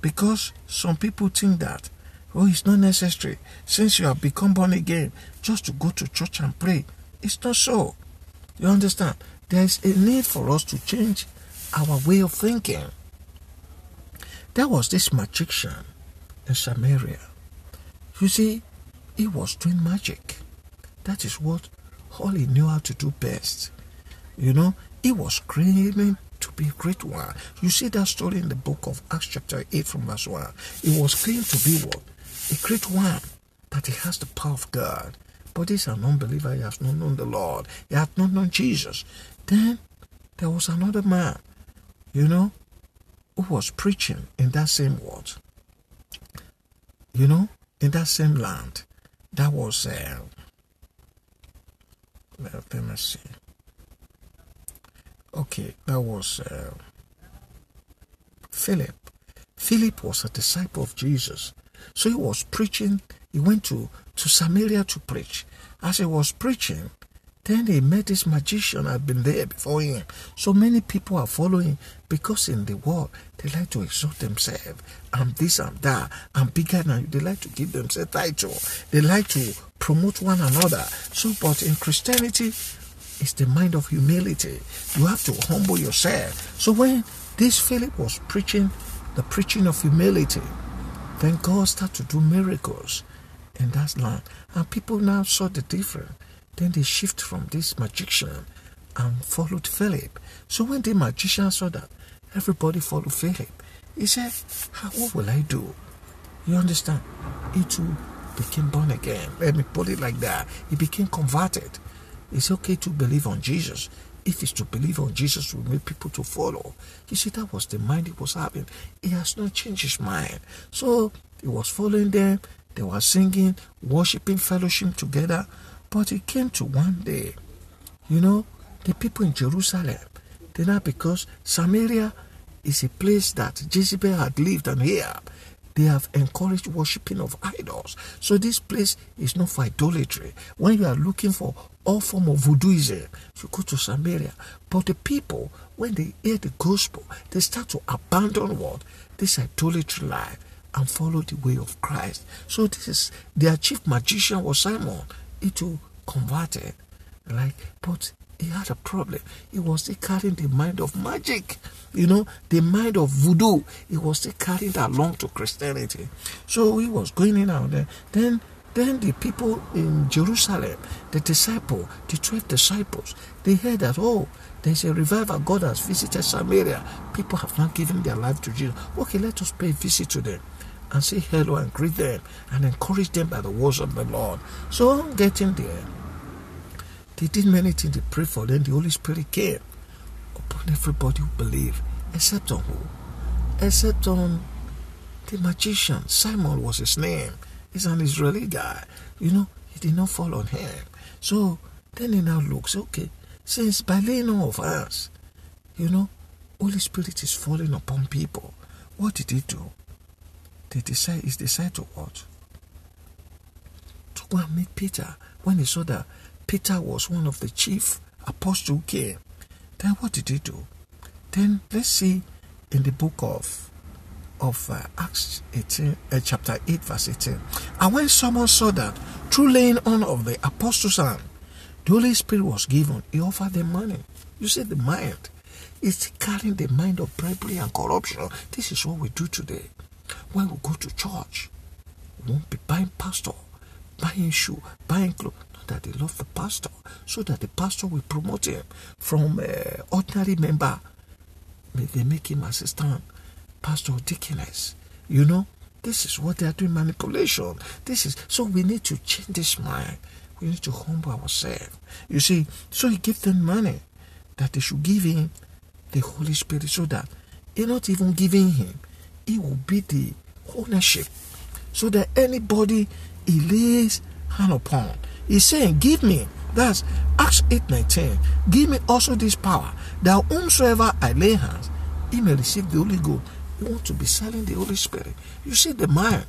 S1: because some people think that, oh, it's not necessary. Since you have become born again, just to go to church and pray. It's not so. You understand? There is a need for us to change our way of thinking. There was this magician in Samaria. You see, he was doing magic. That is what all he knew how to do best. You know, he was claiming to be a great one. You see that story in the book of Acts chapter 8 from verse 1. He was claimed to be what? A great one. That he has the power of God. But this an unbeliever, he has not known the Lord. He has not known Jesus. Then there was another man, you know, who was preaching in that same word. You know, in that same land. That was, uh, let me see. Okay, that was uh, Philip. Philip was a disciple of Jesus. So he was preaching. He went to, to Samaria to preach. As he was preaching, then he met this magician I've been there before him. So many people are following because in the world they like to exalt themselves. I'm this, I'm that, I'm bigger than you. They like to give themselves title. They like to promote one another. So, but in Christianity, it's the mind of humility. You have to humble yourself. So when this Philip was preaching the preaching of humility, then God started to do miracles in that land. And people now saw the difference. Then they shift from this magician and followed Philip. So when the magician saw that, everybody followed Philip. He said, What will I do? You understand? He too became born again. Let me put it like that. He became converted. It's okay to believe on Jesus. If it's to believe on Jesus will make people to follow. You see, that was the mind he was having. He has not changed his mind. So he was following them. They were singing, worshiping, fellowship together. But it came to one day, you know, the people in Jerusalem, they now because Samaria is a place that Jezebel had lived and here they have encouraged worshipping of idols. So this place is not for idolatry. When you are looking for all form of voodooism, you go to Samaria. But the people, when they hear the gospel, they start to abandon what? This idolatry life and follow the way of Christ. So this is their chief magician was Simon. Too converted. Like, but he had a problem. He was still carrying the mind of magic, you know, the mind of voodoo. He was still carrying that along to Christianity. So he was going in out there. Then then the people in Jerusalem, the disciple, the twelve disciples, they heard that, oh, there's a revival. God has visited Samaria. People have not given their life to Jesus. Okay, let us pay a visit to them and say hello and greet them and encourage them by the words of the Lord. So getting there, They did many things, they prayed for them. The Holy Spirit came upon everybody who believed, except on who? Except on the magician. Simon was his name. He's an Israeli guy. You know, he did not fall on him. So then he now looks, okay, since by laying on of us, you know, Holy Spirit is falling upon people. What did he do? They decide, he decided to what? To go and meet Peter. When he saw that Peter was one of the chief apostles came, then what did he do? Then let's see in the book of of uh, Acts 18, uh, chapter 8, verse 18. And when Simon saw that through laying on of the apostles' hand, the Holy Spirit was given, he offered them money. You see, the mind is carrying the mind of bribery and corruption. This is what we do today. When we go to church, we won't be buying pastor, buying shoe, buying clothes. Not that they love the pastor, so that the pastor will promote him from uh, ordinary member. May they make him assistant, pastor, deaconess. You know, this is what they are doing manipulation. This is so we need to change this mind. We need to humble ourselves. You see, so he gave them money that they should give him the Holy Spirit so that he not even giving him, he will be the ownership. So that anybody he lays hand upon, he's saying, Give me. That's Acts 8 19. Give me also this power, that whomsoever I lay hands, he may receive the Holy Ghost. You want to be selling the Holy Spirit. You see, the mind,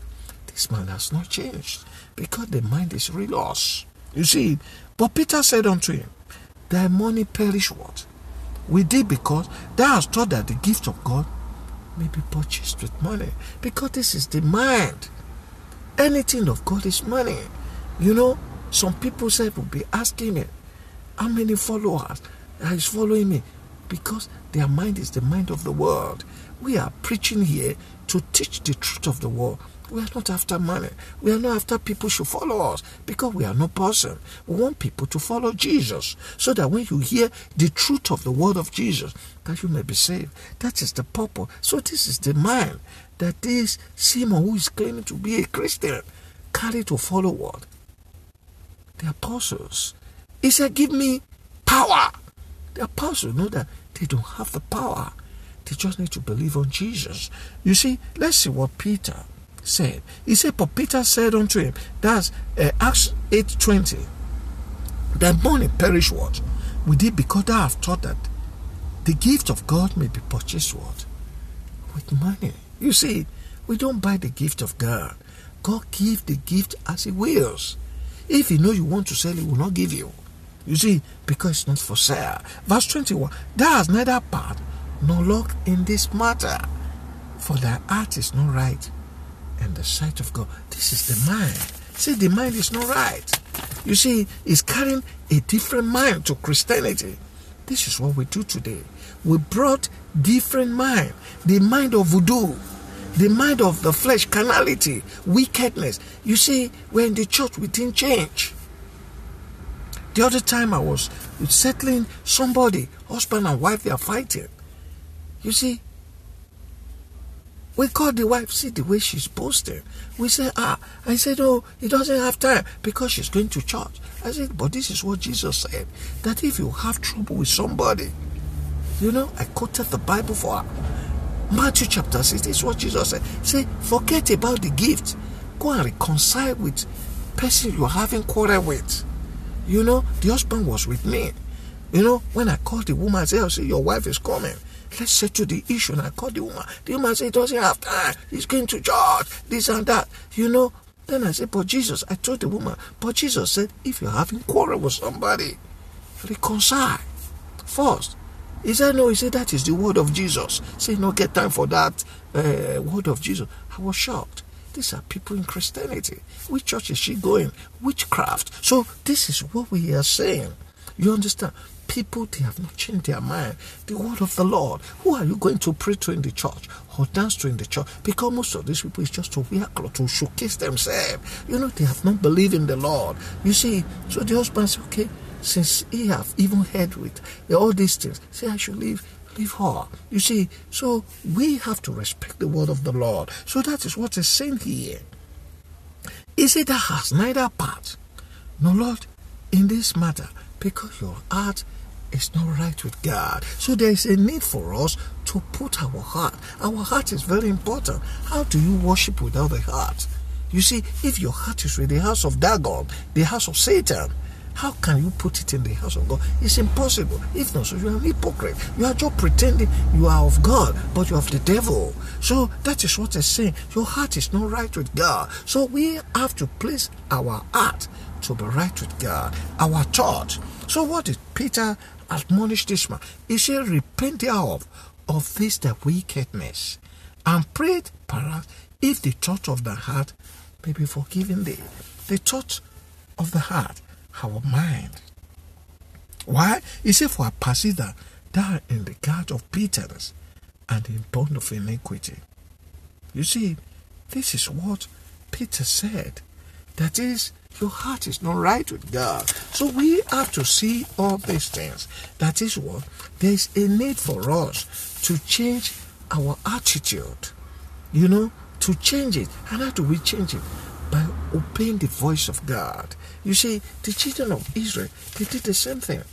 S1: this mind has not changed because the mind is really lost. You see, but Peter said unto him, Thy money perish what? We did because thou hast taught that the gift of God may be purchased with money. Because this is the mind. Anything of God is money. You know, some people say will be asking me, how many followers is following me? Because their mind is the mind of the world. We are preaching here to teach the truth of the world. We are not after money. We are not after people should follow us because we are no person. We want people to follow Jesus so that when you hear the truth of the word of Jesus, that you may be saved. That is the purpose. So this is the mind that this Simon who is claiming to be a Christian carry to follow what? The apostles. He said, give me power. The apostles know that they don't have the power. They just need to believe on Jesus. You see, let's see what Peter said. He said, But Peter said unto him, that's uh, Acts 8.20, Thy money perish what? With it because thou have taught that the gift of God may be purchased what? With money. You see, we don't buy the gift of God. God give the gift as he wills. If you know you want to sell, he will not give you. You see, because it's not for sale. Verse 21, Thou hast neither part nor luck in this matter, for thy heart is not right and the sight of God. This is the mind. See, the mind is not right. You see, it's carrying a different mind to Christianity. This is what we do today. We brought different mind. The mind of voodoo, the mind of the flesh, carnality, wickedness. You see, we're in the church, we didn't change. The other time I was settling somebody, husband and wife, they are fighting. You see, we called the wife, see the way she's posting. We said, ah, I said, oh, he doesn't have time because she's going to church. I said, but this is what Jesus said that if you have trouble with somebody, you know, I quoted the Bible for her. Matthew chapter 6, this is what Jesus said. Say, forget about the gift. Go and reconcile with person you're having quarrel with. You know, the husband was with me. You know, when I called the woman, I said, oh, see, your wife is coming. Let's settle the issue. And I called the woman. The woman said, he doesn't have time. He's going to church, this and that. You know, then I said, but Jesus, I told the woman, but Jesus said, if you're having quarrel with somebody, reconcile first. He said, no, he said, that is the word of Jesus. Say, no, get time for that uh, word of Jesus. I was shocked. These are people in Christianity. Which church is she going? Witchcraft. So this is what we are saying. You understand? People they have not changed their mind. The word of the Lord. Who are you going to pray to in the church or dance to in the church? Because most of these people is just to wear clothes to showcase themselves. You know, they have not believed in the Lord. You see, so the husband said, okay, since he have even heard with all these things, say I should leave leave her. You see, so we have to respect the word of the Lord. So that is what is saying here. Is it that has neither part nor Lord in this matter? Because your heart is not right with God. So there is a need for us to put our heart. Our heart is very important. How do you worship without the heart? You see, if your heart is with the house of Dagon, the house of Satan, how can you put it in the house of God? It's impossible. If not, so you are an hypocrite. You are just pretending you are of God, but you are of the devil. So that is what it's saying. Your heart is not right with God. So we have to place our heart to be right with God, our thought. So what did Peter admonish this man? He said, Repent thereof of this the wickedness, and pray perhaps if the thought of the heart may be forgiven thee. The thought of the heart our mind. Why? He said, For I perceive that thou in the guard of bitterness and in bond of iniquity. You see, this is what Peter said. That is, your heart is not right with God. So we have to see all these things. That is what there is a need for us to change our attitude. You know, to change it. And how do we change it? By obeying the voice of God. You see, the children of Israel, they did the same thing.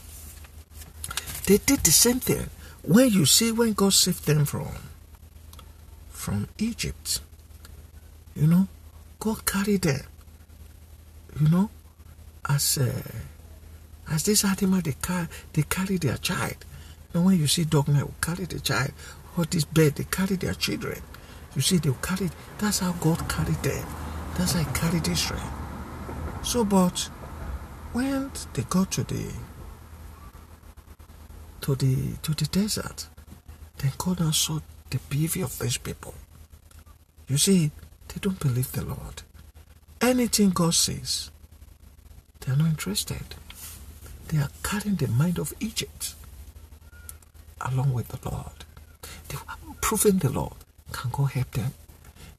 S1: They did the same thing. When you see when God saved them from from Egypt, you know, God carried them. You know, as uh, as this animal they carry they carry their child. And when you see dog now carry the child, or this bird they carry their children. You see, they carry. That's how God carried them. That's how He carried Israel. So, but when they got to the to the to the desert, then God now saw the behavior of these people. You see, they don't believe the Lord. Anything God says, they are not interested. They are carrying the mind of Egypt along with the Lord. They were proving the Lord. Can go help them?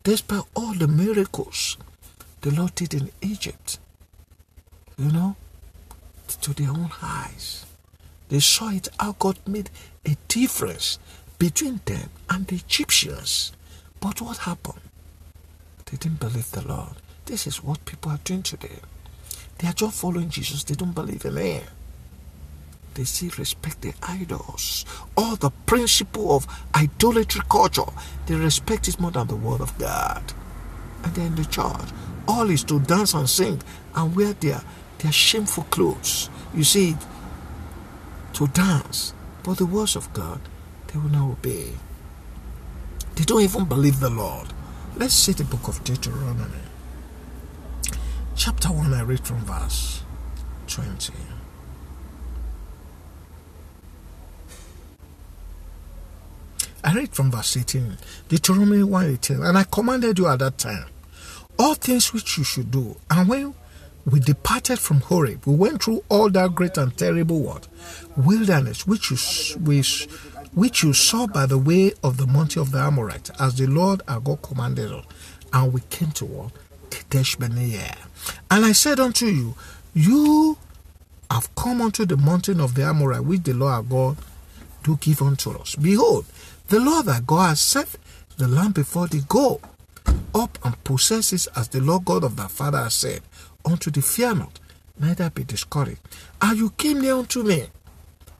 S1: Despite all the miracles the Lord did in Egypt, you know, to their own eyes. They saw it how God made a difference between them and the Egyptians. But what happened? They didn't believe the Lord. This is what people are doing today. They are just following Jesus, they don't believe in Him. They still respect the idols. All the principle of idolatry culture, they respect it more than the word of God. And they're in the church. All is to dance and sing and wear their their shameful clothes. You see, to dance. But the words of God, they will not obey. They don't even believe the Lord. Let's see the book of Deuteronomy. Chapter 1, I read from verse 20. I read from verse 18, Deuteronomy 1 18, and I commanded you at that time all things which you should do, and when we departed from Horeb. We went through all that great and terrible what? Wilderness, which you, which, which you saw by the way of the mountain of the Amorites, as the Lord our God commanded us. And we came to what? Kadesh Barnea. And I said unto you, You have come unto the mountain of the Amorite, which the Lord our God do give unto us. Behold, the Lord our God has set the land before thee. Go up and possess it as the Lord God of thy father has said unto the fear not, neither be discouraged. And you came near unto me,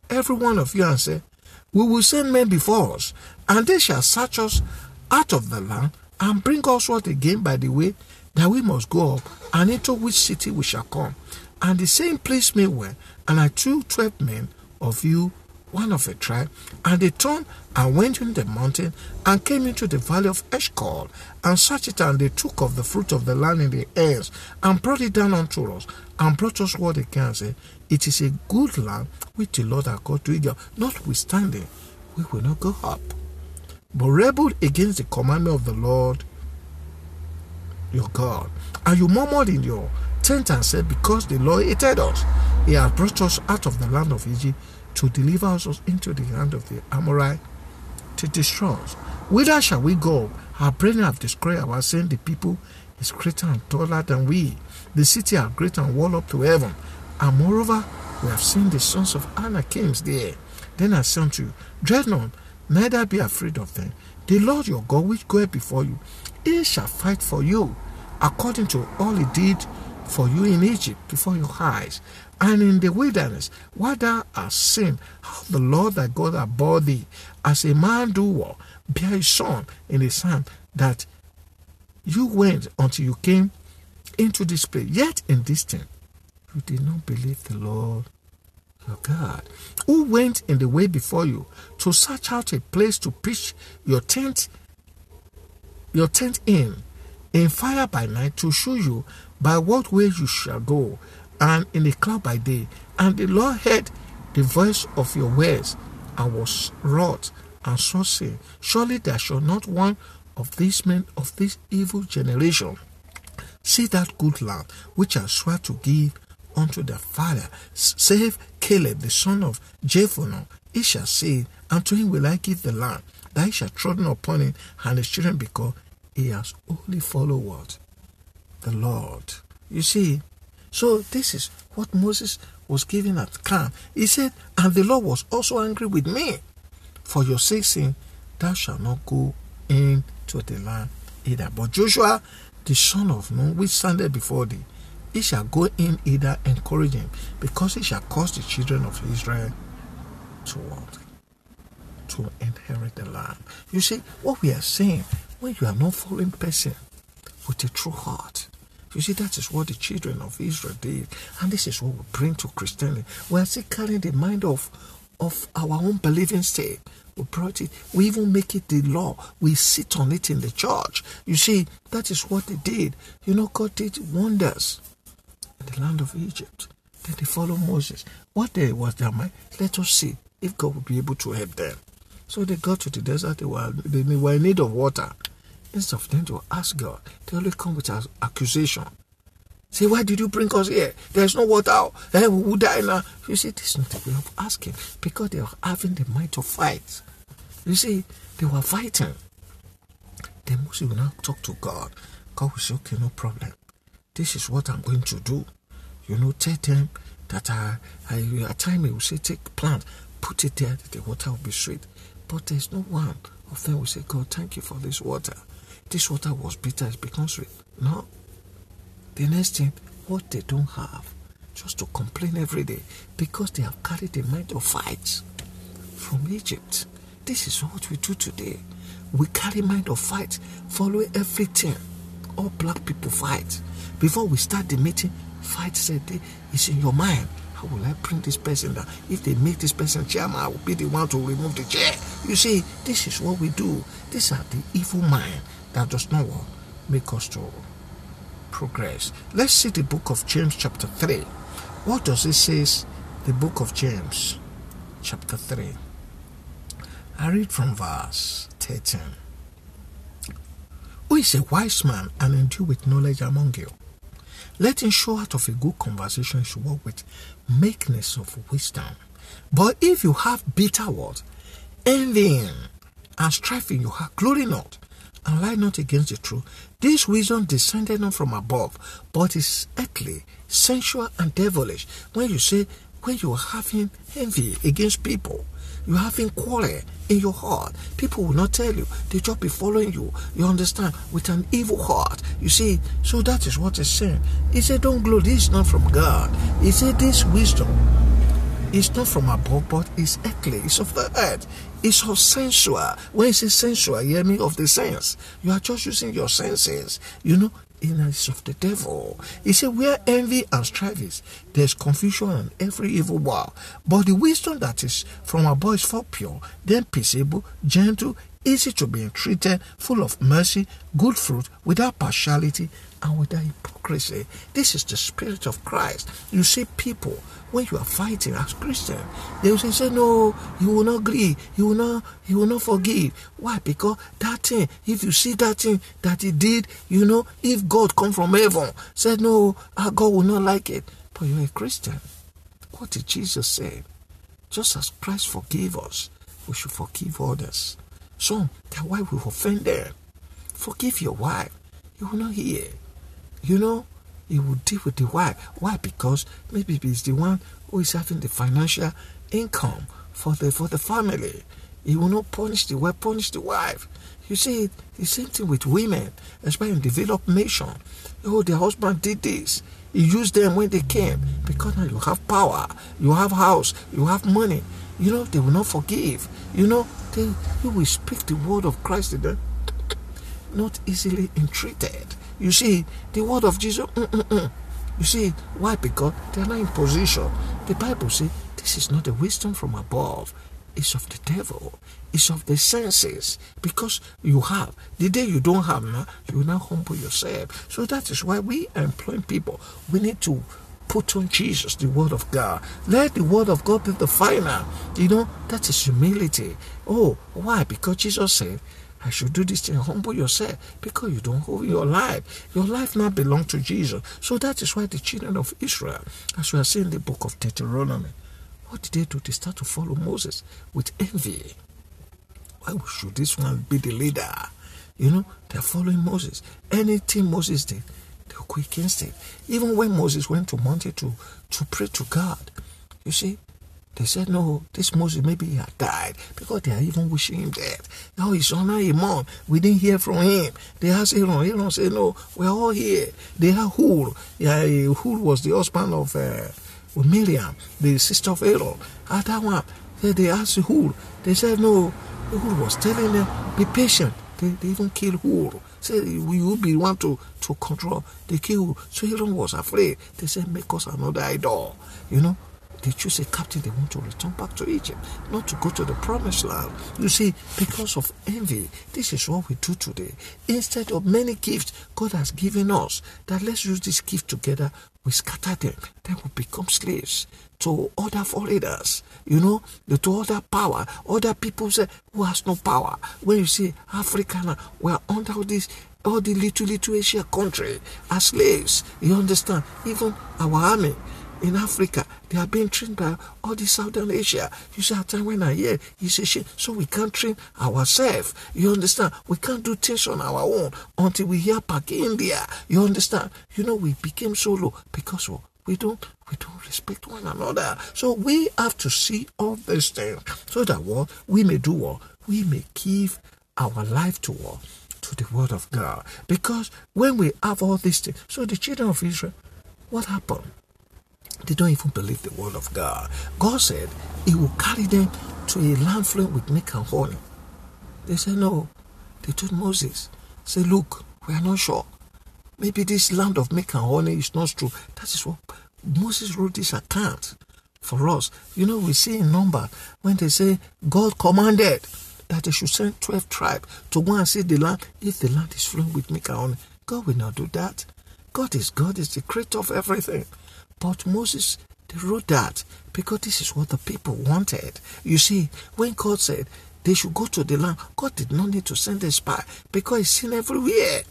S1: every one of you, and said, We will send men before us, and they shall search us out of the land, and bring us what again by the way that we must go up, and into which city we shall come. And the same place me well, and I took twelve men of you one of a tribe, and they turned and went into the mountain and came into the valley of Eshcol and searched it, and they took of the fruit of the land in their hands and brought it down unto us and brought us what they can say, It is a good land which the Lord our God to Israel. Notwithstanding, we will not go up, but rebelled against the commandment of the Lord your God. And you murmured in your tent and said, Because the Lord hated us, he has brought us out of the land of Egypt to deliver us into the hand of the Amorite to destroy us. Whither shall we go? Our brethren have destroyed our sin. The people is greater and taller than we. The city are great and wall up to heaven. And moreover, we have seen the sons of Anakims there. Then I say unto you, Dread not, neither be afraid of them. The Lord your God, which goeth before you, he shall fight for you, according to all he did for you in Egypt before your eyes. And in the wilderness, what thou hast seen, how the Lord thy God abhorred thee, as a man do war, bear his son in his hand, that you went until you came into this place. Yet in this thing, you did not believe the Lord your God, who went in the way before you to search out a place to pitch your tent, your tent in, in fire by night to show you by what way you shall go, and in a cloud by day. And the Lord heard the voice of your words and was wroth and so saying, Surely there shall not one of these men of this evil generation see that good land which I swear to give unto their father, save Caleb the son of Jephunneh. He shall say, and to him will I give the land, that he shall trodden upon it, and his children, because he has only followed what? The Lord. You see, so this is what Moses was giving at camp. He said, And the Lord was also angry with me. For your sake, saying, Thou shalt not go into the land either. But Joshua, the son of Nun, which standeth before thee, he shall go in either encourage him, because he shall cause the children of Israel to what? To inherit the land. You see, what we are saying, when you are not following person with a true heart, you see, that is what the children of Israel did. And this is what we bring to Christianity. We are still carrying the mind of, of our own believing state. We brought it. We even make it the law. We sit on it in the church. You see, that is what they did. You know, God did wonders in the land of Egypt. Then they followed Moses. What day was their mind? Let us see if God will be able to help them. So they got to the desert. They were, they were in need of water. Instead of them to ask God, they only come with accusation. Say, why did you bring us here? There's no water. Hey, we will die now. You see, this is not the way of asking because they are having the mind to fight. You see, they were fighting. Then Moses will now talk to God. God will say, okay, no problem. This is what I'm going to do. You know, tell them that I, I at time he will say, take plant, put it there, the water will be sweet. But there's no one of them will say, God, thank you for this water. This water was bitter, it's become sweet. No. The next thing, what they don't have, just to complain every day because they have carried the mind of fights from Egypt. This is what we do today. We carry mind of fight, follow everything. All black people fight. Before we start the meeting, fight said it's in your mind. How will I bring this person down? If they make this person chairman, I will be the one to remove the chair. You see, this is what we do. These are the evil mind that does not make us to progress. Let's see the book of James, chapter 3. What does it say? The book of James, chapter 3. I read from verse 13. Who is a wise man and endued with knowledge among you? Let him show out of a good conversation his work with meekness of wisdom. But if you have bitter words, envying and strife in your heart, glory not, and lie not against the truth. This wisdom descended not from above, but is earthly, sensual, and devilish. When you say, when you are having envy against people, you're having quarrel in your heart. People will not tell you. They just be following you. You understand? With an evil heart. You see, so that is what he's saying. He said, Don't glory. This is not from God. He said, This wisdom is not from above, but it's earthly. It's of the earth. It's of sensual. When you say sensual, you hear me of the sense. You are just using your senses. You know, innards of the devil. He said, Where envy and strife is, there's confusion and every evil war. But the wisdom that is from above is for pure, then peaceable, gentle, easy to be entreated, full of mercy, good fruit, without partiality and without hypocrisy. This is the spirit of Christ. You see, people when you are fighting as Christian, they will say, No, you will not agree, you will not, you will not forgive. Why? Because that thing, if you see that thing that he did, you know, if God come from heaven, said no, our God will not like it. But you're a Christian. What did Jesus say? Just as Christ forgave us, we should forgive others. So that why we offend them. Forgive your wife. You will not hear. You know, he will deal with the wife. Why? Because maybe he's the one who is having the financial income for the for the family. He will not punish the wife, punish the wife. You see, the same thing with women, especially in developed nation. Oh, the husband did this. He used them when they came because now you have power, you have house, you have money. You know, they will not forgive. You know, they, you will speak the word of Christ to them, not easily entreated. You see, the word of Jesus, mm-mm-mm. you see, why? Because they are not in position. The Bible says this is not a wisdom from above, it's of the devil, it's of the senses. Because you have, the day you don't have now, you now humble yourself. So that is why we are employing people. We need to put on Jesus, the Word of God. Let the Word of God be the final. You know, that is humility. Oh, why? Because Jesus said, I should do this thing. Humble yourself because you don't hold your life. Your life now belongs to Jesus. So that is why the children of Israel, as we are seeing in the book of Deuteronomy, what did they do? They start to follow Moses with envy. Why should this one be the leader? You know, they're following Moses. Anything Moses did, they were quick it. Even when Moses went to mountain to, to pray to God, you see, they said, no, this Moses, maybe he had died because they are even wishing him dead. Now he's on a mom. We didn't hear from him. They asked Aaron. Aaron said, no, we're all here. They have Hur. Yeah, Hur was the husband of uh, Miriam, the sister of Aaron. At that one, they, they asked Hur. They said, no, Hur was telling them, be patient. They, they even killed Hur. Said, we will be one to, to control. They killed So Aaron was afraid. They said, make us another idol. You know, they choose a captain they want to return back to Egypt, not to go to the promised land. You see, because of envy, this is what we do today. Instead of many gifts God has given us, that let's use this gift together, we scatter them, then we become slaves to other foreigners, you know, to other power, other people say who has no power. When you see African, we are under all this all the little little Asia country as slaves. You understand? Even our army in Africa, they are being trained by all the Southern Asia. You see, at time when I hear, you shit, so we can't train ourselves. You understand? We can't do things on our own until we hear back India. You understand? You know, we became so low because we don't we don't respect one another. So we have to see all these things so that what we may do what we may give our life to what to the word of God. Because when we have all these things, so the children of Israel, what happened? They don't even believe the word of God. God said He will carry them to a land flowing with milk and honey. They said, No. They told Moses, Say, look, we are not sure. Maybe this land of milk and honey is not true. That is what Moses wrote this account for us. You know, we see in number when they say God commanded that they should send 12 tribes to go and see the land if the land is flowing with milk and honey. God will not do that. God is God is the creator of everything. But Moses, they wrote that because this is what the people wanted. You see, when God said they should go to the land, God did not need to send a spy because He's seen everywhere.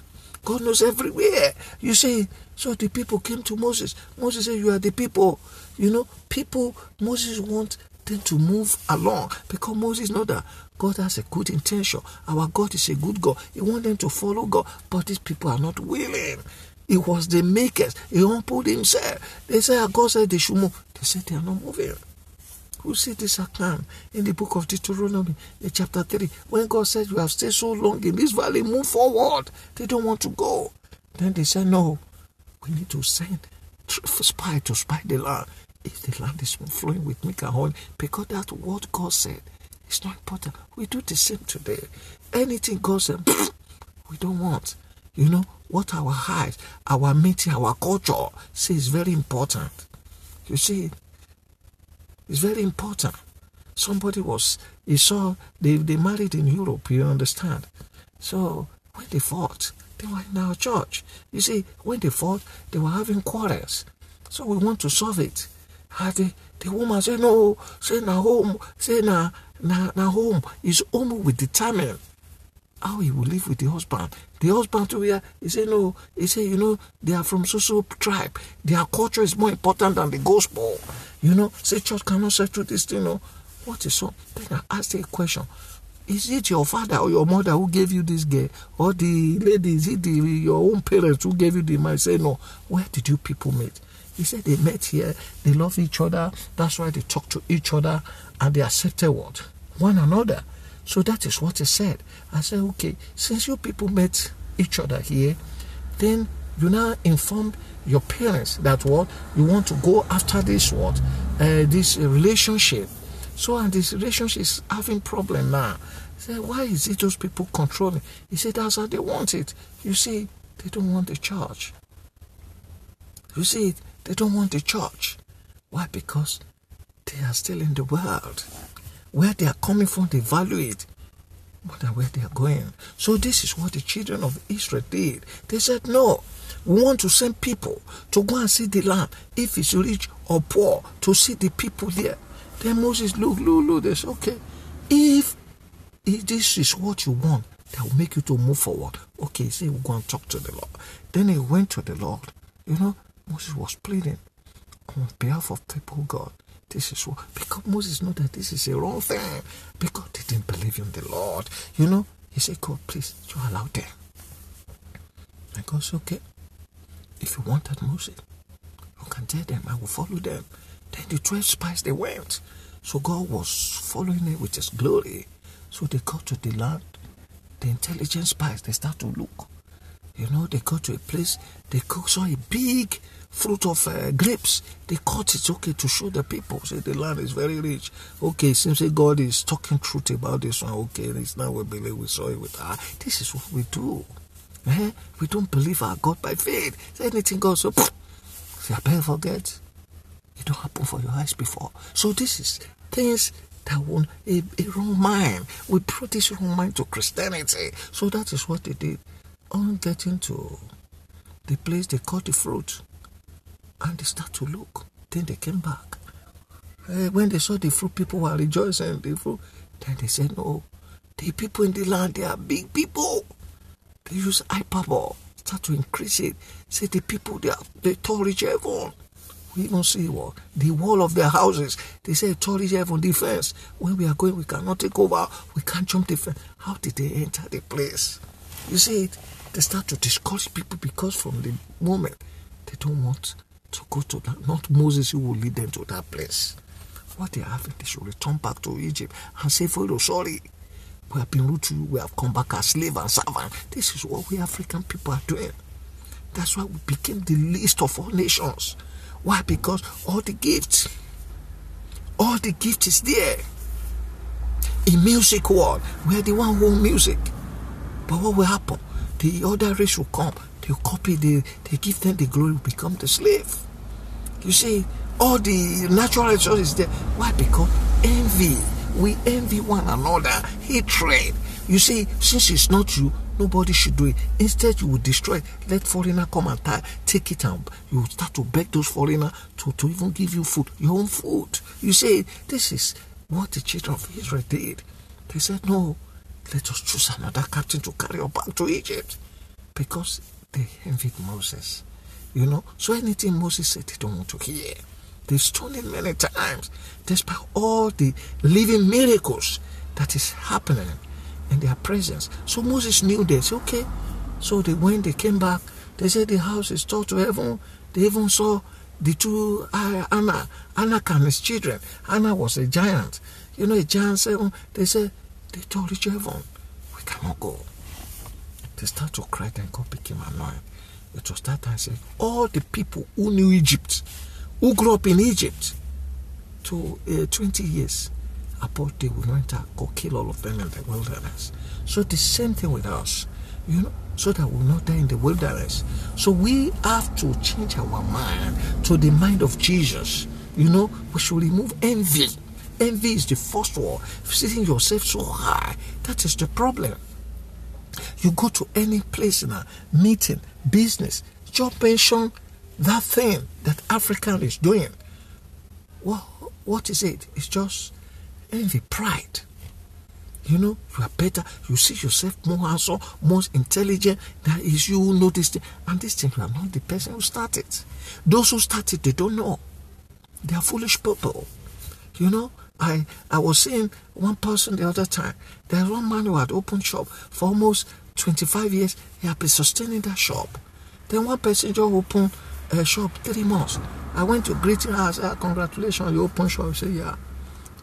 S1: God knows everywhere. You see, so the people came to Moses. Moses said, You are the people. You know, people, Moses want them to move along because Moses know that God has a good intention. Our God is a good God. He wants them to follow God, but these people are not willing. It was the makers. He humbled himself. They said, ah, God said they should move. They said they are not moving. Who said this account in the book of Deuteronomy, in chapter 3? When God said, You have stayed so long in this valley, move forward. They don't want to go. Then they said, No, we need to send spy to spy the land. If the land is flowing with milk and honey, because that's what God said. It's not important. We do the same today. Anything God said, we don't want. You know, what our eyes, our meeting, our culture say is very important. You see, it's very important. Somebody was, he saw, they, they married in Europe, you understand. So when they fought, they were in our church. You see, when they fought, they were having quarrels. So we want to solve it. And the, the woman said, no, say na home, say na, na, na home is home with determine how he will live with the husband. The husband to here, he said, no, he said, you know, they are from so-so tribe. Their culture is more important than the gospel. You know, say church cannot settle this thing. You know. What is so? Then I asked a question. Is it your father or your mother who gave you this girl? Or the lady, is it the, your own parents who gave you the man? Say, no. Where did you people meet? He said they met here, they love each other, that's why they talk to each other and they accepted what? One another. So that is what he said. I said, okay, since you people met each other here, then You now inform your parents that what you want to go after this what uh, this relationship. So and this relationship is having problem now. Say, why is it those people controlling? He said that's how they want it. You see, they don't want the church. You see, they don't want the church. Why? Because they are still in the world. Where they are coming from, they value it more than where they are going. So this is what the children of Israel did. They said, no, we want to send people to go and see the land, if it's rich or poor, to see the people there. Then Moses look, look, look. They said, okay, if, if this is what you want, that will make you to move forward. Okay, say we'll go and talk to the Lord. Then he went to the Lord. You know, Moses was pleading on behalf of people, God. This is what because Moses know that this is a wrong thing because they didn't believe in the Lord. You know, he said, God, please, you allow them. And God said, okay, if you want that Moses, you can tell them, I will follow them. Then the 12 spies, they went. So God was following them with his glory. So they got to the land. The intelligent spies, they start to look. You know, they got to a place, they saw a big fruit of uh, grapes. They cut it, okay, to show the people. Say the land is very rich. Okay, seems like God is talking truth about this one. Okay, it's now we believe we saw it with our. This is what we do. Eh? We don't believe our God by faith. Is anything goes so, say, I better forget. It don't happen for your eyes before. So this is things that want a, a wrong mind. We brought this wrong mind to Christianity. So that is what they did. On getting to the place they cut the fruit, and they start to look. Then they came back. Uh, when they saw the fruit, people were rejoicing. The fruit. Then they said, No, the people in the land, they are big people. They use hyperbole, start to increase it. Say the people, they are they reach heaven. We even see what the wall of their houses. They say tall reach heaven defense. When we are going, we cannot take over. We can't jump the fence. How did they enter the place? You see it. They start to discourage people because from the moment they don't want to go to that. Not Moses who will lead them to that place. What they have, they should return back to Egypt and say, Pharaoh, sorry, we have been rude to you. We have come back as slave and servant. This is what we African people are doing. That's why we became the least of all nations. Why? Because all the gifts, all the gift is there. In music world, we are the one who own music. But what will happen? The other race will come. They will copy, they, they give them the glory, become the slave. You see, all the natural resources there. Why? Because envy. We envy one another. Hatred. You see, since it's not you, nobody should do it. Instead, you will destroy. Let foreigner come and tie, take it and you start to beg those foreigner to, to even give you food, your own food. You see, this is what the children of Israel did. They said, no, let us choose another captain to carry us back to Egypt. Because they envied Moses. You know, so anything Moses said, they don't want to hear. They've stoned him many times, despite all the living miracles that is happening in their presence. So Moses knew this. Okay. So they when they came back, they said the house is taught to heaven. They even saw the two uh, Anak, Anak and his children. Anak was a giant. You know, a giant said, they said, they told each heaven, we cannot go. They start to cry, then God became annoyed. It was that time saying, all the people who knew Egypt, who grew up in Egypt, to uh, 20 years, about they will enter, go kill all of them in the wilderness. So the same thing with us, you know, so that we'll not die in the wilderness. So we have to change our mind to the mind of Jesus. You know, we should remove envy. Envy is the first one. sitting yourself so high, that is the problem. You go to any place in a meeting, business, job pension, that thing that African is doing. Well, what is it? It's just envy, pride. You know, you are better. You see yourself more handsome, more intelligent. That is you know this thing. And this thing, you are not the person who started. Those who started, they don't know. They are foolish people. You know, I I was seeing one person the other time. There's one man who had opened shop for almost 25 years. He had been sustaining that shop. Then one person just opened a shop three months. I went to greet him. I said, "Congratulations, you opened shop." He said, "Yeah."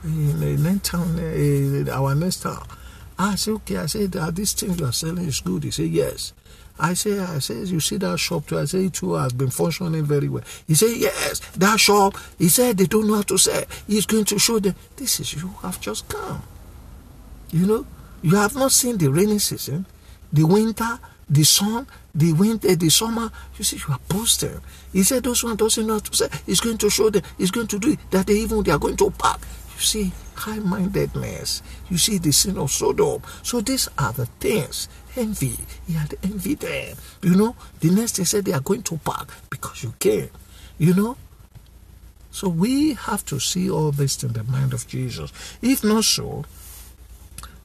S1: In the next town, uh, our next town. I said, "Okay." I said, "Are these things you are selling is good?" He said, "Yes." I say, I say, you see that shop too? I say, it too has been functioning very well. He said, yes, that shop. He said, they don't know how to sell. He's going to show them. This is you have just come. You know, you have not seen the rainy season, the winter, the sun, the winter, the summer. You see, you are boasting. He said, those one doesn't know how to sell. He's going to show them. He's going to do it. That they even they are going to park. You see, high-mindedness. You see the sin of Sodom. So these are the things. Envy. He had envy there. You know, the next they said they are going to park because you came. You know? So we have to see all this in the mind of Jesus. If not so,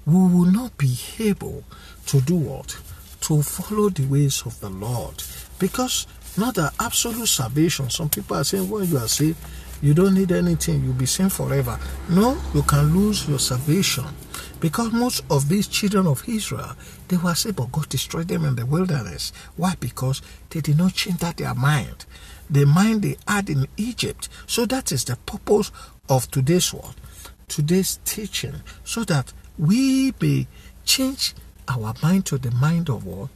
S1: we will not be able to do what? To follow the ways of the Lord. Because not the absolute salvation. Some people are saying, well, you are saved you don't need anything, you'll be saved forever. No, you can lose your salvation. Because most of these children of Israel, they were saved, but God destroyed them in the wilderness. Why? Because they did not change that their mind. The mind they had in Egypt. So that is the purpose of today's word, today's teaching, so that we may change our mind to the mind of what?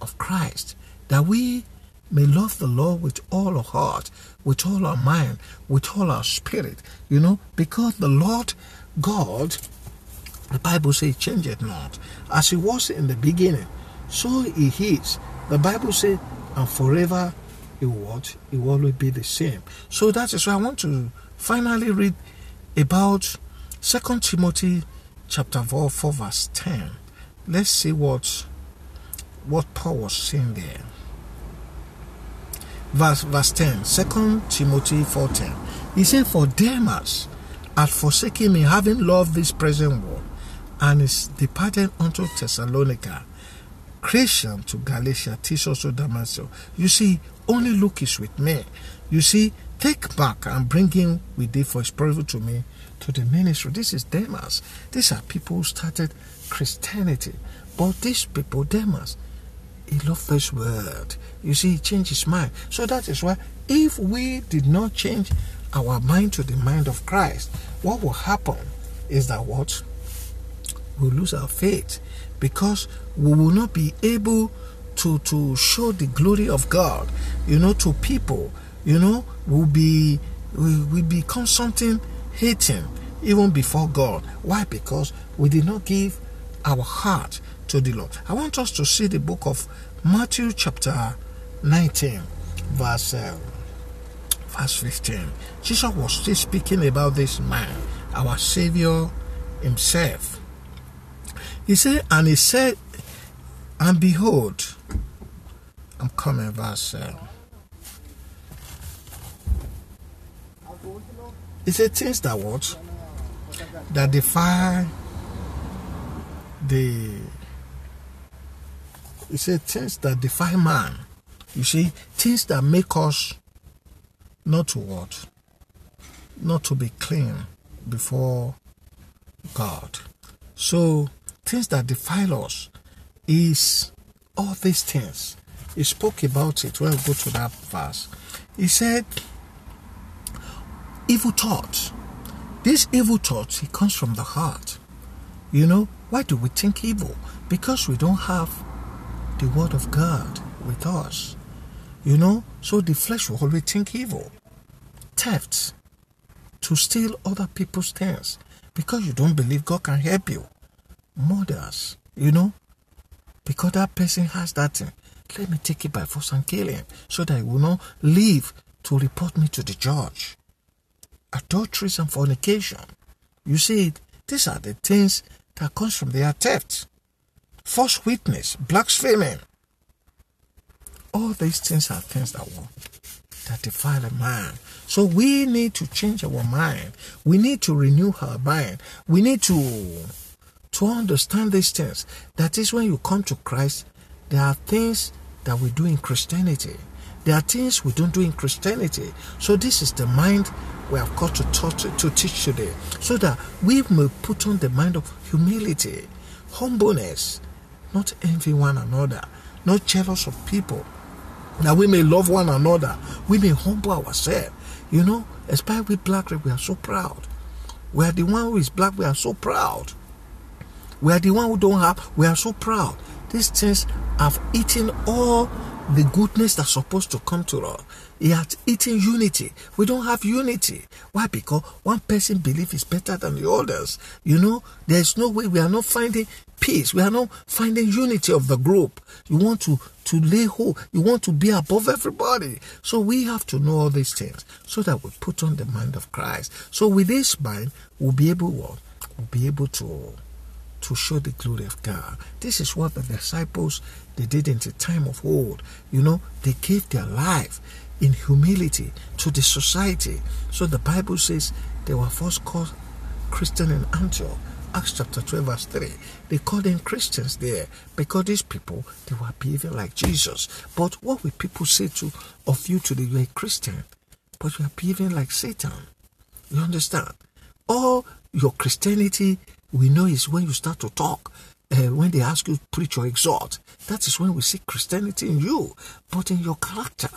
S1: Of Christ. That we may love the Lord with all our heart, with all our mind, with all our spirit, you know, because the Lord God, the Bible says, change it not. As it was in the beginning, so he is. The Bible says, and forever he what? He will always be the same. So that is why I want to finally read about Second Timothy chapter 4, 4 verse 10. Let's see what what Paul was saying there verse, verse 10, 2 Timothy 4.10. He said, For Demas had forsaken me, having loved this present world, and is departed unto Thessalonica, Crescens to Galatia, Titus to Damascus. You see, only Luke is with me. You see, take back and bring him with thee for his proof to me to the ministry. This is Demas. These are people who started Christianity. But these people, Demas, he loved this word. You see, he changed his mind. So that is why if we did not change our mind to the mind of Christ, what will happen is that what? We'll lose our faith because we will not be able to, to show the glory of God, you know, to people. You know, we'll be we, we become something hating even before God. Why? Because we did not give our heart to the Lord. I want us to see the book of Matthew chapter 19, verse, uh, verse 15. Jesus was still speaking about this man, our Savior himself. He said, and he said, and behold, I'm coming, verse. Uh, he said, things that what? That defy the he said things that defy man. You see, things that make us not to what? Not to be clean before God. So things that defile us is all these things. He spoke about it when we go to that verse. He said, evil thoughts. This evil thoughts, it comes from the heart. You know, why do we think evil? Because we don't have the word of God with us. You know, so the flesh will always think evil. Theft, to steal other people's things because you don't believe God can help you. Murders, you know, because that person has that thing. Let me take it by force and kill him so that he will not live to report me to the judge. Adulteries and fornication. You see, these are the things that comes from their theft false witness, blasphemy. All these things are things that will that defile a man. So we need to change our mind. We need to renew our mind. We need to to understand these things. That is when you come to Christ, there are things that we do in Christianity. There are things we don't do in Christianity. So this is the mind we have got to, taught, to teach today. So that we may put on the mind of humility, humbleness, not envy one another, not jealous of people, that we may love one another, we may humble ourselves. You know, especially with black, we are so proud. We are the one who is black, we are so proud. We are the one who don't have, we are so proud. these things have eaten all the goodness that's supposed to come to us. It has eaten unity. We don't have unity. Why? Because one person belief is better than the others. You know, there's no way we are not finding peace. We are not finding unity of the group. You want to, to lay hold. You want to be above everybody. So we have to know all these things so that we put on the mind of Christ. So with this mind, we'll be able, what? we'll be able to to show the glory of God. This is what the disciples they did in the time of old. You know, they gave their life in humility to the society. So the Bible says they were first called Christian in Antioch. Acts chapter 12, verse 3. They called them Christians there because these people they were behaving like Jesus. But what will people say to of you today? You're a Christian, but you are behaving like Satan. You understand? All your Christianity we know is when you start to talk, uh, when they ask you to preach or exhort. That is when we see Christianity in you, but in your character,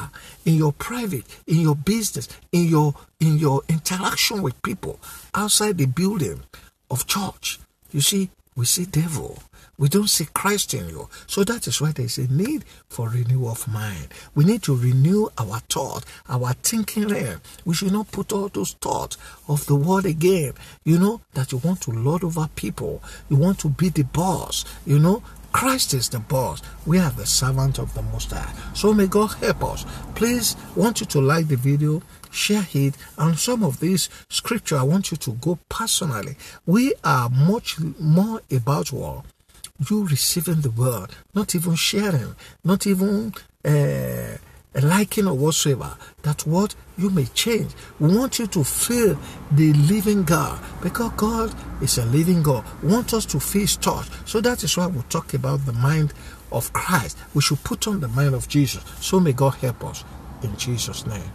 S1: in your private, in your business, in your in your interaction with people outside the building of church. You see, we see devil. We don't see Christ in you. So that is why there is a need for renewal of mind. We need to renew our thought, our thinking there. We should not put all those thoughts of the world again. You know, that you want to lord over people. You want to be the boss. You know, Christ is the boss. We are the servant of the Most High. So may God help us. Please, want you to like the video, share it, and some of these scripture I want you to go personally. We are much more about what you receiving the word, not even sharing, not even uh, liking or whatsoever, that what you may change. We want you to feel the living God because God is a living God. We want us to feel His touch. So that is why we talk about the mind of Christ. We should put on the mind of Jesus. So may God help us in Jesus' name.